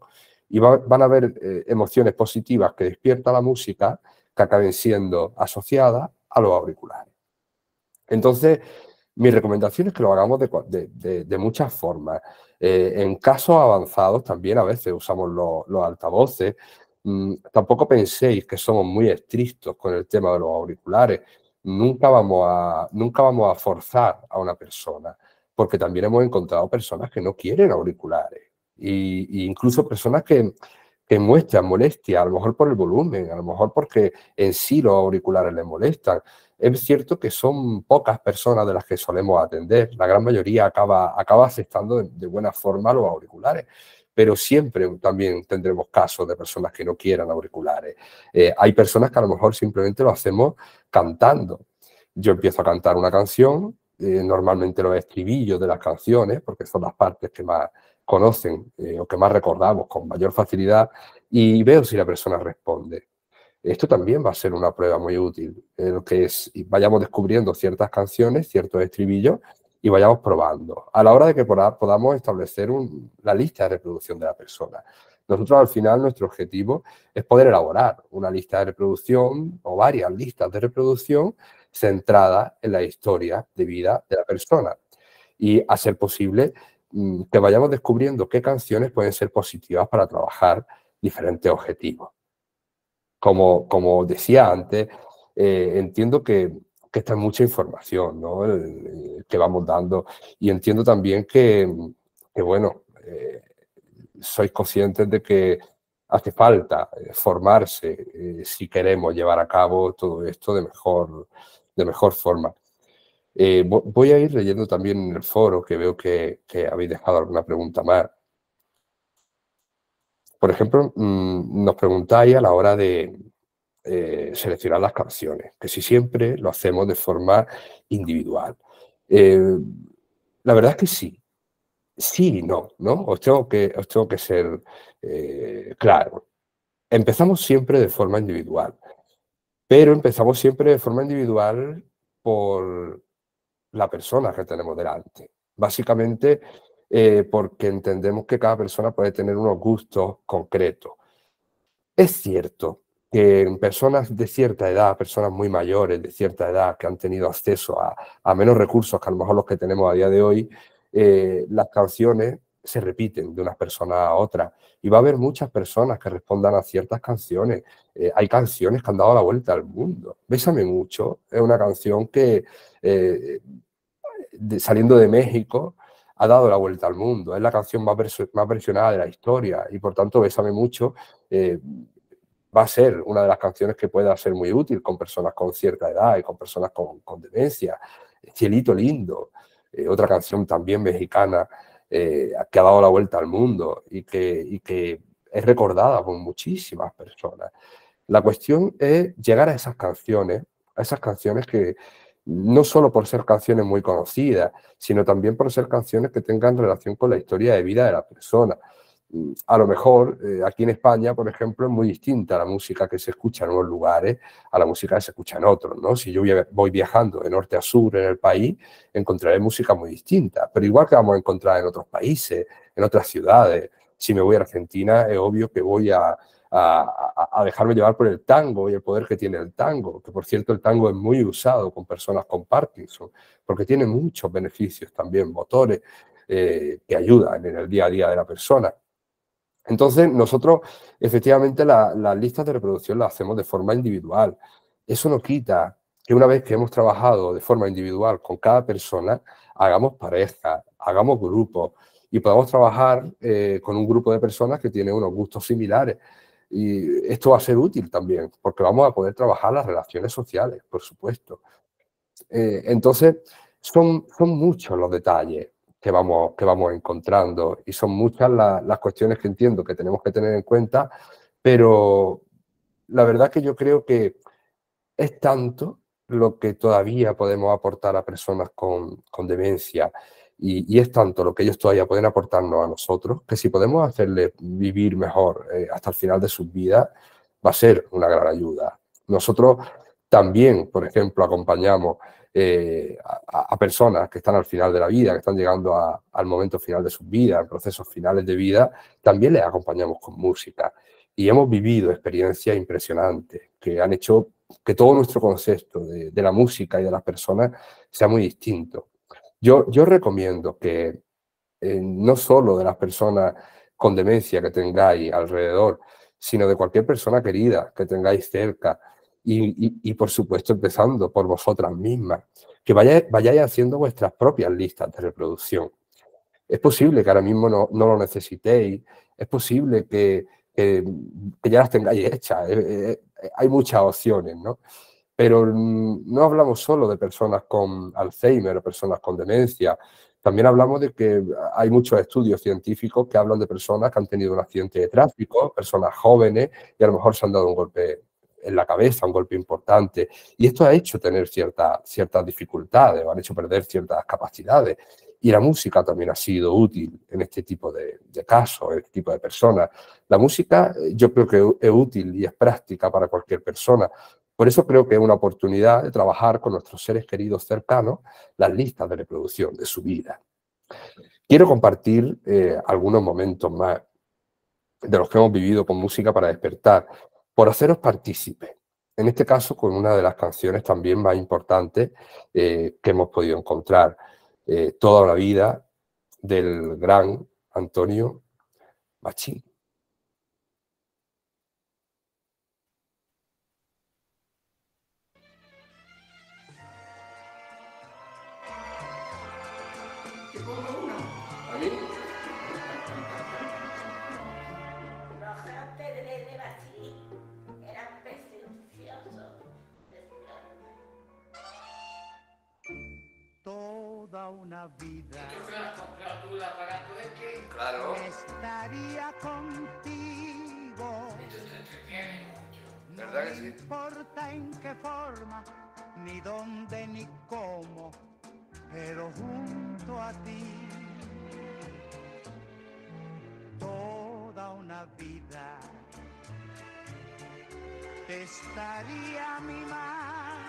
Y van a haber eh, emociones positivas que despierta la música que acaben siendo asociadas a los auriculares. Entonces, mi recomendación es que lo hagamos de, muchas formas. Eh, en casos avanzados también a veces usamos los, altavoces. Mm, tampoco penséis que somos muy estrictos con el tema de los auriculares. Nunca vamos a, nunca vamos a forzar a una persona, porque también hemos encontrado personas que no quieren auriculares. Y, incluso personas que, que muestran molestia, a lo mejor por el volumen, a lo mejor porque en sí los auriculares les molestan. Es cierto que son pocas personas de las que solemos atender, la gran mayoría acaba, aceptando de, buena forma los auriculares, pero siempre también tendremos casos de personas que no quieran auriculares. Eh, hay personas que a lo mejor simplemente lo hacemos cantando. Yo empiezo a cantar una canción, eh, normalmente los estribillos de las canciones, porque son las partes que más conocen eh, o que más recordamos con mayor facilidad, y veo si la persona responde. Esto también va a ser una prueba muy útil, en lo que es, vayamos descubriendo ciertas canciones, ciertos estribillos y vayamos probando. A la hora de que podamos establecer la lista de reproducción de la persona. Nosotros al final nuestro objetivo es poder elaborar una lista de reproducción o varias listas de reproducción centradas en la historia de vida de la persona. Y a ser posible mm, que vayamos descubriendo qué canciones pueden ser positivas para trabajar diferentes objetivos como, como decía antes, eh, entiendo que, que, esta es mucha información ¿no? que vamos dando y entiendo también que, que bueno, eh, sois conscientes de que hace falta eh, formarse si queremos llevar a cabo todo esto de mejor, de mejor forma. voy a ir leyendo también en el foro, que veo que habéis dejado alguna pregunta más. Por ejemplo, mm, nos preguntáis a la hora de eh, seleccionar las canciones, que si siempre lo hacemos de forma individual. Eh, la verdad es que sí. Sí y no, ¿no? Os tengo que, ser eh, claro. Empezamos siempre de forma individual, pero empezamos siempre de forma individual por la persona que tenemos delante. Básicamente, eh, porque entendemos que cada persona puede tener unos gustos concretos. Es cierto que en personas de cierta edad, personas muy mayores de cierta edad que han tenido acceso a, menos recursos que a lo mejor los que tenemos a día de hoy, eh, las canciones se repiten de una persona a otra. Y va a haber muchas personas que respondan a ciertas canciones. Eh, hay canciones que han dado la vuelta al mundo. Bésame mucho es una canción que, saliendo de México, ha dado la vuelta al mundo. Es la canción más, más versionada de la historia y por tanto Bésame mucho eh, va a ser una de las canciones que pueda ser muy útil con personas con cierta edad y con personas con, demencia. Cielito lindo. eh, otra canción también mexicana eh, que ha dado la vuelta al mundo y que, y que es recordada por muchísimas personas. La cuestión es llegar a esas canciones, a esas canciones que no solo por ser canciones muy conocidas, sino también por ser canciones que tengan relación con la historia de vida de la persona. Mm, a lo mejor eh, aquí en España, por ejemplo, es muy distinta la música que se escucha en unos lugares a la música que se escucha en otros. ¿no? Si yo voy viajando de norte a sur en el país, encontraré música muy distinta, pero igual que vamos a encontrar en otros países, en otras ciudades. Si me voy a Argentina, es obvio que voy a, a, dejarme llevar por el tango y el poder que tiene el tango, que por cierto el tango es muy usado con personas con Parkinson, porque tiene muchos beneficios también, motores eh, que ayudan en el día a día de la persona. Entonces, nosotros efectivamente las listas de reproducción las hacemos de forma individual. Eso no quita que una vez que hemos trabajado de forma individual con cada persona, hagamos pareja, hagamos grupos y podamos trabajar eh, con un grupo de personas que tienen unos gustos similares. Y esto va a ser útil también, porque vamos a poder trabajar las relaciones sociales, por supuesto. Eh, entonces, son, son muchos los detalles que vamos, que vamos encontrando y son muchas las cuestiones que entiendo que tenemos que tener en cuenta, pero la verdad que yo creo que es tanto lo que todavía podemos aportar a personas con, con demencia y, es tanto lo que ellos todavía pueden aportarnos a nosotros que si podemos hacerles vivir mejor eh, hasta el final de sus vidas, va a ser una gran ayuda. Nosotros también, por ejemplo, acompañamos eh, a, personas que están al final de la vida, que están llegando al momento final de sus vidas, en procesos finales de vida, también les acompañamos con música. Y hemos vivido experiencias impresionantes que han hecho que todo nuestro concepto de, de la música y de las personas sea muy distinto. Yo, recomiendo que eh, no solo de las personas con demencia que tengáis alrededor, sino de cualquier persona querida que tengáis cerca, y, por supuesto empezando por vosotras mismas, que vayáis, haciendo vuestras propias listas de reproducción. Es posible que ahora mismo no, lo necesitéis, es posible que, que, ya las tengáis hechas, eh, eh, hay muchas opciones, ¿no? Pero mm, no hablamos solo de personas con Alzheimer o personas con demencia, también hablamos de que hay muchos estudios científicos que hablan de personas que han tenido un accidente de tráfico, personas jóvenes y a lo mejor se han dado un golpe en la cabeza, un golpe importante. Y esto ha hecho tener ciertas dificultades, o han hecho perder ciertas capacidades. Y la música también ha sido útil en este tipo de, casos, en este tipo de personas. La música eh, yo creo que es útil y es práctica para cualquier persona. Por eso creo que es una oportunidad de trabajar con nuestros seres queridos cercanos las listas de reproducción de su vida. Quiero compartir eh, algunos momentos más de los que hemos vivido con música para despertar por haceros partícipe. En este caso, con una de las canciones también más importantes eh, que hemos podido encontrar, eh, Toda la vida del gran Antonio Machín. Una vida. Claro. Estaría contigo. ¿Verdad que sí? No importa en qué forma, ni dónde, ni cómo, pero junto a ti. Toda una vida te estaría mimando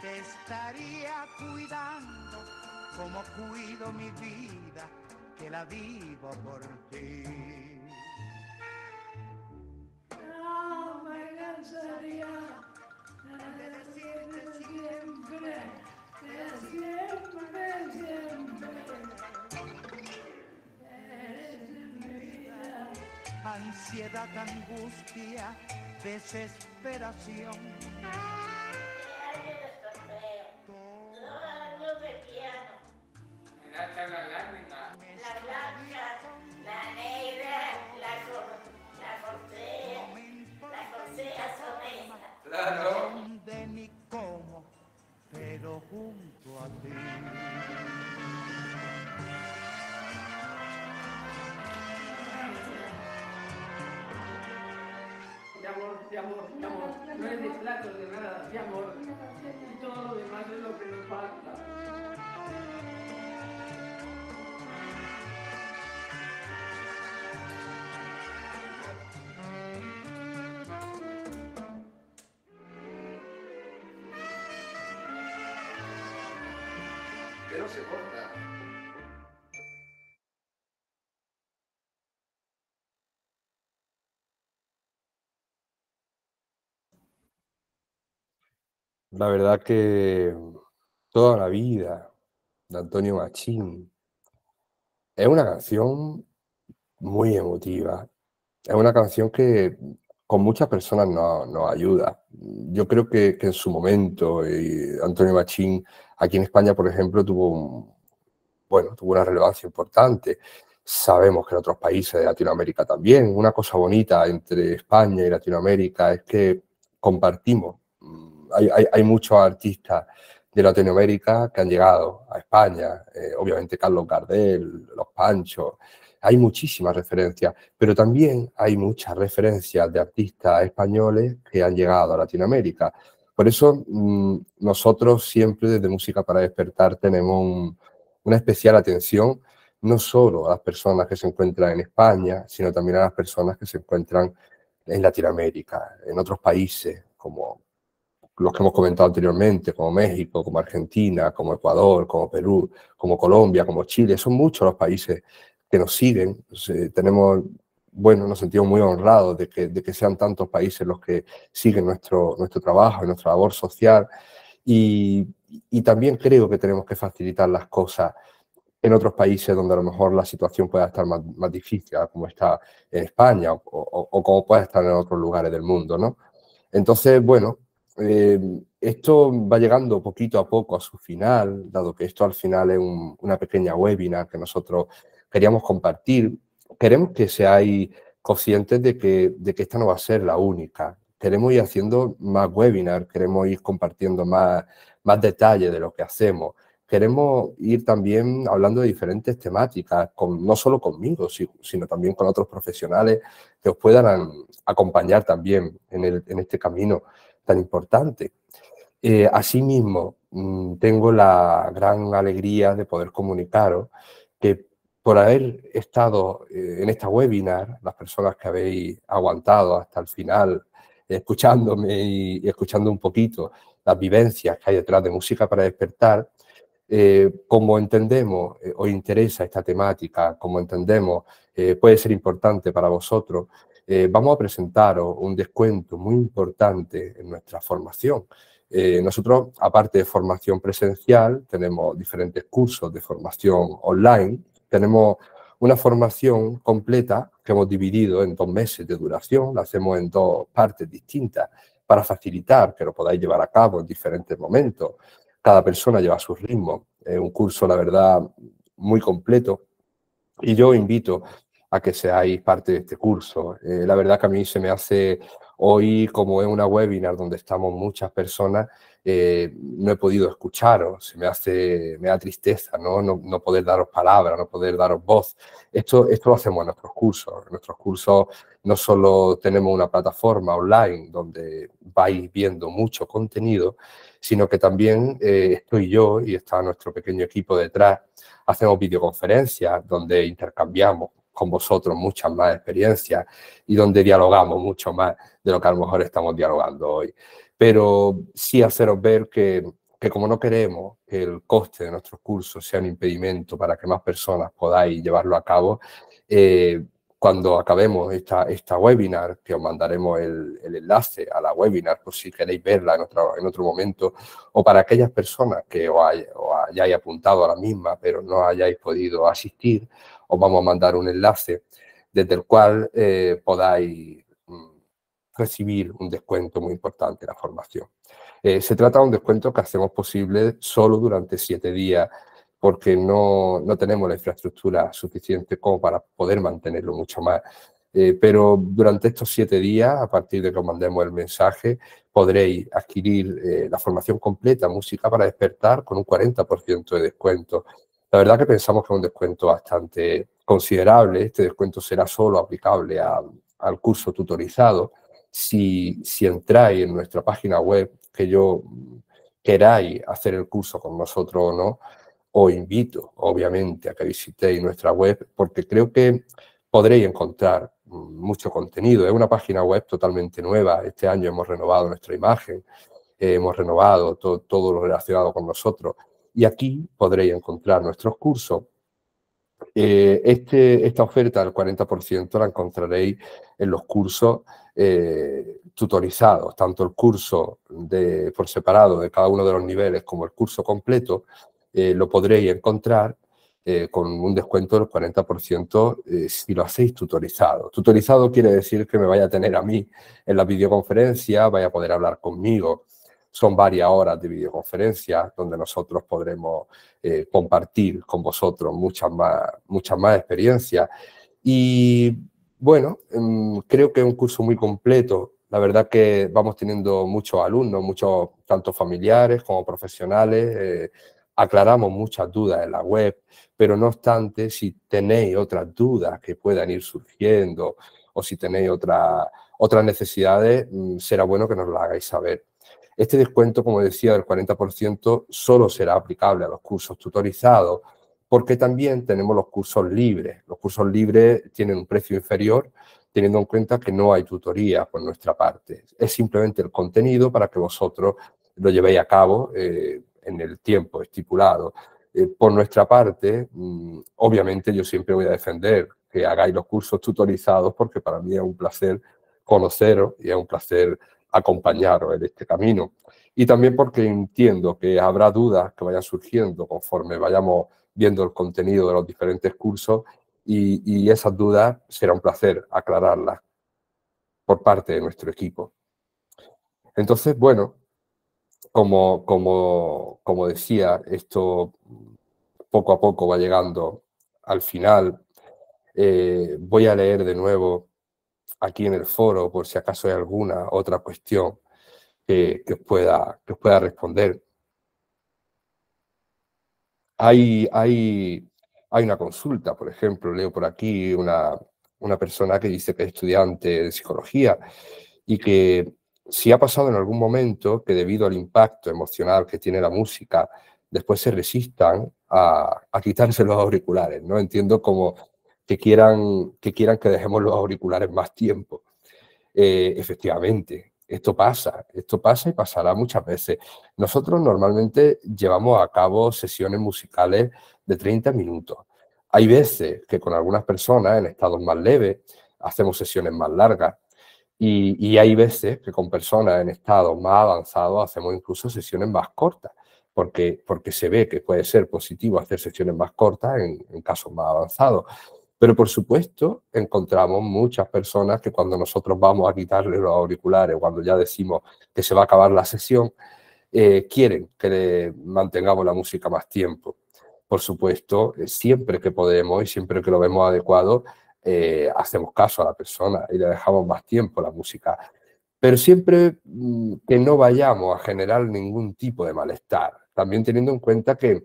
te estaría cuidando como cuido mi vida, que la vivo por ti. No me cansaría de decirte siempre, de siempre, siempre. Eres mi vida. Ansiedad, angustia, desesperación la blanca, la negra, la, cortea, la cortea somera. Claro. De mi cómo, pero junto a ti. De amor, de amor, de amor, no es de plato, de nada, de amor. Y todo lo demás es lo que nos falta. La verdad que toda la vida de Antonio Machín es una canción muy emotiva. Es una canción que con muchas personas nos, nos ayuda. Yo creo que, que en su momento eh, Antonio Machín aquí en España, por ejemplo, tuvo, bueno, tuvo una relevancia importante. Sabemos que en otros países de Latinoamérica también. Una cosa bonita entre España y Latinoamérica es que compartimos. Hay, hay- hay muchos artistas de Latinoamérica que han llegado a España. eh, obviamente Carlos Gardel, Los Panchos. Hay muchísimas referencias, pero también hay muchas referencias de artistas españoles que han llegado a Latinoamérica. Por eso mm, nosotros siempre desde Música para Despertar tenemos un- una especial atención no solo a las personas que se encuentran en España, sino también a las personas que se encuentran en Latinoamérica, en otros países como los que hemos comentado anteriormente, como México, como Argentina, como Ecuador, como Perú, como Colombia, como Chile. Son muchos los países que nos siguen. Se- tenemos, bueno, nos sentimos muy honrados de que, de que sean tantos países los que siguen nuestro, nuestro trabajo nuestra labor social. Y, y también creo que tenemos que facilitar las cosas en otros países donde a lo mejor la situación pueda estar más, más difícil, como está en España o, o- o como puede estar en otros lugares del mundo, ¿no? Entonces, bueno, eh, esto va llegando poquito a poco a su final, dado que esto al final es un- una pequeña webinar que nosotros queríamos compartir. Queremos que seáis conscientes de que, de que esta no va a ser la única. Queremos ir haciendo más webinars, queremos ir compartiendo más, más detalles de lo que hacemos. Queremos ir también hablando de diferentes temáticas, no solo conmigo, si- sino también con otros profesionales que os puedan acompañar también en este camino tan importante. Eh, asimismo, mm, tengo la gran alegría de poder comunicaros que por haber estado eh, en esta webinar, las personas que habéis aguantado hasta el final, escuchándome y, escuchando un poquito las vivencias que hay detrás de Música para Despertar, eh, como entendemos, eh, os interesa esta temática, como entendemos, eh, puede ser importante para vosotros, eh, vamos a presentaros un descuento muy importante en nuestra formación. Eh, nosotros, aparte de formación presencial, tenemos diferentes cursos de formación online. Tenemos una formación completa que hemos dividido en dos meses de duración, la hacemos en dos partes distintas para facilitar que lo podáis llevar a cabo en diferentes momentos. Cada persona lleva su ritmo. Es un curso, la verdad, muy completo. Y yo invito a que seáis parte de este curso. Eh, la verdad que a mí se me hace hoy, como es una webinar donde estamos muchas personas, eh, no he podido escucharos, se me hace, me da tristeza, ¿no? No, poder daros palabras, no poder daros voz. Esto, esto lo hacemos en nuestros cursos. En nuestros cursos no solo tenemos una plataforma online donde vais viendo mucho contenido, sino que también eh, estoy yo y está nuestro pequeño equipo detrás. Hacemos videoconferencias donde intercambiamos con vosotros muchas más experiencias y donde dialogamos mucho más de lo que a lo mejor estamos dialogando hoy. Pero sí haceros ver que, que como no queremos que el coste de nuestros cursos sea un impedimento para que más personas podáis llevarlo a cabo, eh, cuando acabemos esta, esta webinar, que os mandaremos el, el enlace a la webinar por si queréis verla en otro, en otro momento, o para aquellas personas que os, hay- os hayáis apuntado a la misma, pero no hayáis podido asistir, os vamos a mandar un enlace desde el cual eh, podáis mm, recibir un descuento muy importante en la formación. Eh, se trata de un descuento que hacemos posible solo durante siete días porque no, no tenemos la infraestructura suficiente como para poder mantenerlo mucho más. Eh, pero durante estos siete días, a partir de que os mandemos el mensaje, podréis adquirir la formación completa, música para despertar, con un 40% de descuento. La verdad que pensamos que es un descuento bastante considerable. Este descuento será solo aplicable al curso tutorizado, si, si entráis en nuestra página web, que yo queráis hacer el curso con nosotros o no, os invito, obviamente, a que visitéis nuestra web, porque creo que podréis encontrar mucho contenido. Es una página web totalmente nueva. Este año hemos renovado nuestra imagen, hemos renovado todo, lo relacionado con nosotros. Y aquí podréis encontrar nuestros cursos. Eh, este, esta oferta del 40% la encontraréis en los cursos eh, tutorizados, tanto el curso de, por separado de cada uno de los niveles como el curso completo, lo podréis encontrar eh, con un descuento del 40% eh, si lo hacéis tutorizado. Tutorizado quiere decir que me vaya a tener a mí en la videoconferencia, vaya a poder hablar conmigo. Son varias horas de videoconferencia donde nosotros podremos eh, compartir con vosotros muchas más, muchas más experiencias. Y bueno, em, creo que es un curso muy completo. La verdad que vamos teniendo muchos alumnos, muchos tanto familiares como profesionales aclaramos muchas dudas en la web, pero no obstante, si tenéis otras dudas que puedan ir surgiendo o si tenéis otra, otras necesidades, mm, será bueno que nos lo hagáis saber. Este descuento, como decía, del 40% solo será aplicable a los cursos tutorizados, porque también tenemos los cursos libres. Los cursos libres tienen un precio inferior, teniendo en cuenta que no hay tutoría por nuestra parte. Es simplemente el contenido para que vosotros lo llevéis a cabo eh, en el tiempo estipulado. Eh, por nuestra parte, mm, obviamente yo siempre voy a defender que hagáis los cursos tutorizados porque para mí es un placer conoceros y es un placer acompañaros en este camino. Y también porque entiendo que habrá dudas que vayan surgiendo conforme vayamos viendo el contenido de los diferentes cursos y, y esas dudas será un placer aclararlas por parte de nuestro equipo. Entonces, bueno, como, como, como decía, esto poco a poco va llegando al final. Eh, voy a leer de nuevo aquí en el foro por si acaso hay alguna otra cuestión que, os, pueda, que pueda responder. Hay, hay, hay una consulta, por ejemplo, leo por aquí una, una persona que dice que es estudiante de psicología y que si ha pasado en algún momento que debido al impacto emocional que tiene la música, después se resistan a, quitarse los auriculares, ¿no? Entiendo como que quieran que, quieran que dejemos los auriculares más tiempo. Eh, efectivamente, esto pasa, esto pasa y pasará muchas veces. Nosotros normalmente llevamos a cabo sesiones musicales de 30 minutos. Hay veces que con algunas personas en estados más leves hacemos sesiones más largas. Y, hay veces que con personas en estado más avanzado hacemos incluso sesiones más cortas, porque, porque se ve que puede ser positivo hacer sesiones más cortas en casos más avanzados. Pero por supuesto, encontramos muchas personas que cuando nosotros vamos a quitarle los auriculares, cuando ya decimos que se va a acabar la sesión, eh, quieren que mantengamos la música más tiempo. Por supuesto, eh, siempre que podemos y siempre que lo vemos adecuado, eh, hacemos caso a la persona y le dejamos más tiempo la música. Pero siempre mm, que no vayamos a generar ningún tipo de malestar, también teniendo en cuenta que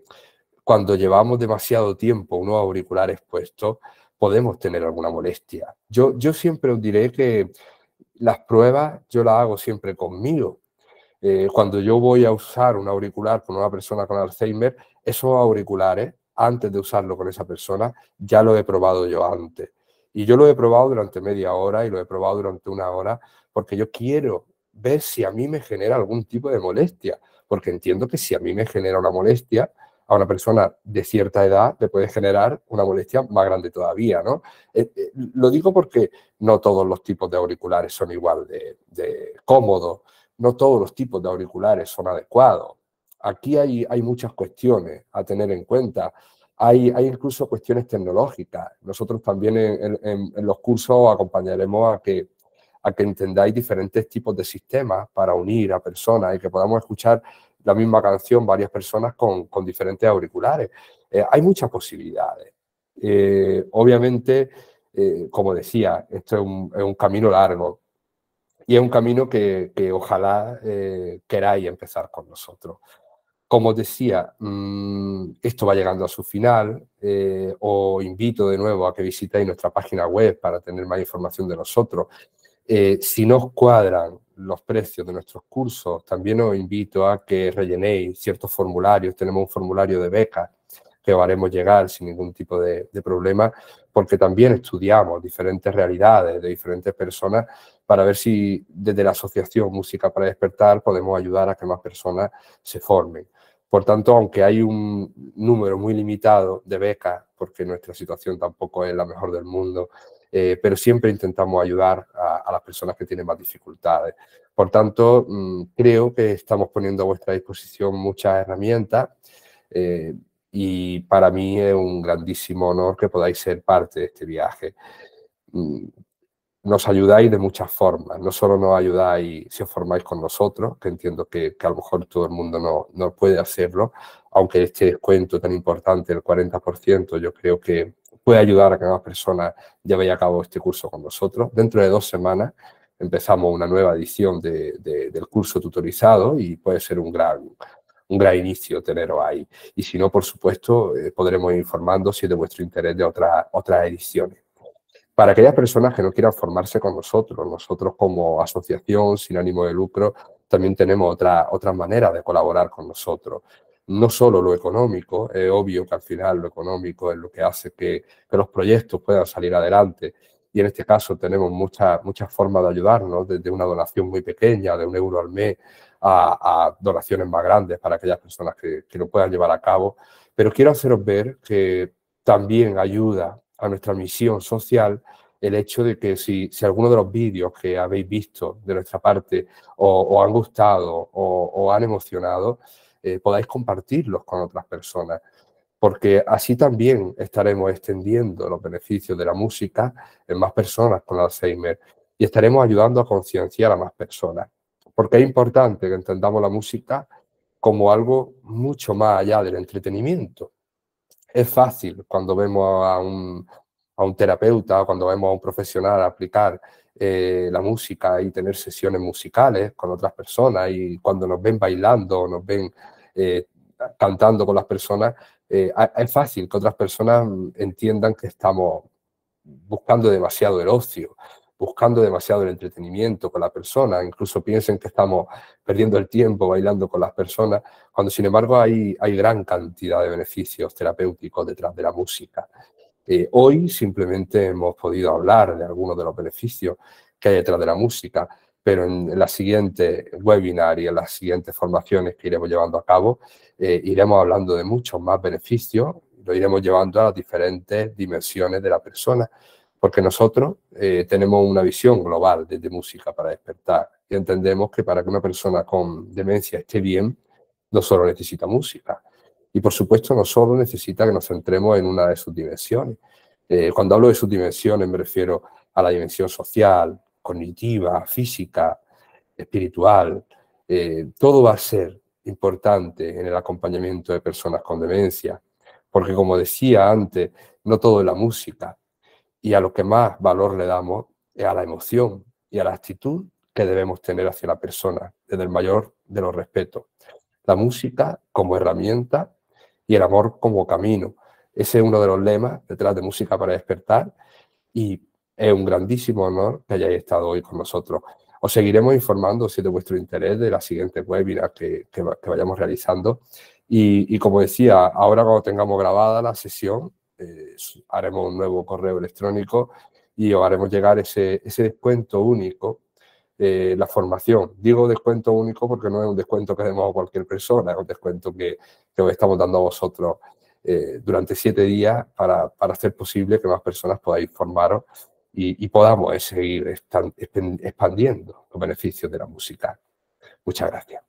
cuando llevamos demasiado tiempo unos auriculares puestos, podemos tener alguna molestia. Yo, yo siempre os diré que las pruebas yo las hago siempre conmigo. Eh, cuando yo voy a usar un auricular con una persona con Alzheimer, esos auriculares, antes de usarlo con esa persona, ya lo he probado yo antes. Y yo lo he probado durante media hora y lo he probado durante una hora porque yo quiero ver si a mí me genera algún tipo de molestia, porque entiendo que si a mí me genera una molestia, a una persona de cierta edad le puede generar una molestia más grande todavía, ¿no? Eh, eh, lo digo porque no todos los tipos de auriculares son igual de, de cómodos, no todos los tipos de auriculares son adecuados. Aquí hay, hay muchas cuestiones a tener en cuenta. Hay, incluso cuestiones tecnológicas. Nosotros también en, los cursos acompañaremos a que, a que entendáis diferentes tipos de sistemas para unir a personas y que podamos escuchar la misma canción varias personas con, diferentes auriculares. Eh, hay muchas posibilidades. Eh, obviamente, eh, como decía, esto es un, camino largo y es un camino que, ojalá queráis empezar con nosotros. Como decía, mm, esto va llegando a su final. Os invito de nuevo a que visitéis nuestra página web para tener más información de nosotros. Si nos cuadran los precios de nuestros cursos, también os invito a que rellenéis ciertos formularios. Tenemos un formulario de becas que os haremos llegar sin ningún tipo de, problema, porque también estudiamos diferentes realidades de diferentes personas para ver si desde la Asociación Música para Despertar podemos ayudar a que más personas se formen. Por tanto, aunque hay un número muy limitado de becas, porque nuestra situación tampoco es la mejor del mundo, eh, pero siempre intentamos ayudar a, las personas que tienen más dificultades. Por tanto, mm, creo que estamos poniendo a vuestra disposición muchas herramientas eh, y para mí es un grandísimo honor que podáis ser parte de este viaje. Mm, nos ayudáis de muchas formas, no solo nos ayudáis si os formáis con nosotros, que entiendo que, a lo mejor todo el mundo no, no puede hacerlo, aunque este descuento tan importante, el 40%, yo creo que puede ayudar a que más personas lleven a cabo este curso con nosotros. Dentro de dos semanas empezamos una nueva edición del curso tutorizado y puede ser un gran, un gran inicio tenerlo ahí. Y si no, por supuesto, eh, podremos ir informando si es de vuestro interés de otra, otras ediciones. Para aquellas personas que no quieran formarse con nosotros, nosotros como asociación sin ánimo de lucro también tenemos otra, otra manera de colaborar con nosotros no solo lo económico, es obvio que al final lo económico es lo que hace que, los proyectos puedan salir adelante. Y en este caso tenemos muchas muchas formas de ayudarnos, desde una donación muy pequeña, de un euro al mes, a, donaciones más grandes para aquellas personas que, que lo puedan llevar a cabo. Pero quiero haceros ver que también ayuda a nuestra misión social el hecho de que si, si alguno de los vídeos que habéis visto de nuestra parte os, han gustado o, o han emocionado, eh, podáis compartirlos con otras personas, porque así también estaremos extendiendo los beneficios de la música en más personas con Alzheimer y estaremos ayudando a concienciar a más personas, porque es importante que entendamos la música como algo mucho más allá del entretenimiento. Es fácil cuando vemos a un, a un terapeuta, cuando vemos a un profesional aplicar eh, la música y tener sesiones musicales con otras personas y cuando nos ven bailando, nos ven eh, cantando con las personas, eh, es fácil que otras personas entiendan que estamos buscando demasiado el ocio, buscando demasiado el entretenimiento con la persona, incluso piensen que estamos perdiendo el tiempo bailando con las personas, cuando sin embargo hay, gran cantidad de beneficios terapéuticos detrás de la música. Eh, hoy simplemente hemos podido hablar de algunos de los beneficios que hay detrás de la música, pero en la siguiente webinar y en las siguientes formaciones que iremos llevando a cabo, eh, iremos hablando de muchos más beneficios, lo iremos llevando a las diferentes dimensiones de la persona, porque nosotros eh, tenemos una visión global desde música para despertar y entendemos que para que una persona con demencia esté bien, no solo necesita música, y por supuesto no solo necesita que nos centremos en una de sus dimensiones. Eh, cuando hablo de sus dimensiones me refiero a la dimensión social, cognitiva, física, espiritual, eh, todo va a ser importante en el acompañamiento de personas con demencia, porque como decía antes, no todo es la música, y a lo que más valor le damos es a la emoción y a la actitud que debemos tener hacia la persona, desde el mayor de los respetos. La música como herramienta y el amor como camino. Ese es uno de los lemas detrás de Música para Despertar y es un grandísimo honor que hayáis estado hoy con nosotros. Os seguiremos informando si es de vuestro interés de las siguientes webinars que, que, vayamos realizando. Y, como decía, ahora cuando tengamos grabada la sesión, eh, haremos un nuevo correo electrónico y os haremos llegar ese, ese descuento único, eh, la formación. Digo descuento único porque no es un descuento que demos a cualquier persona, es un descuento que, que os estamos dando a vosotros eh, durante siete días para, para hacer posible que más personas podáis formaros y, podamos seguir expandiendo los beneficios de la música. Muchas gracias.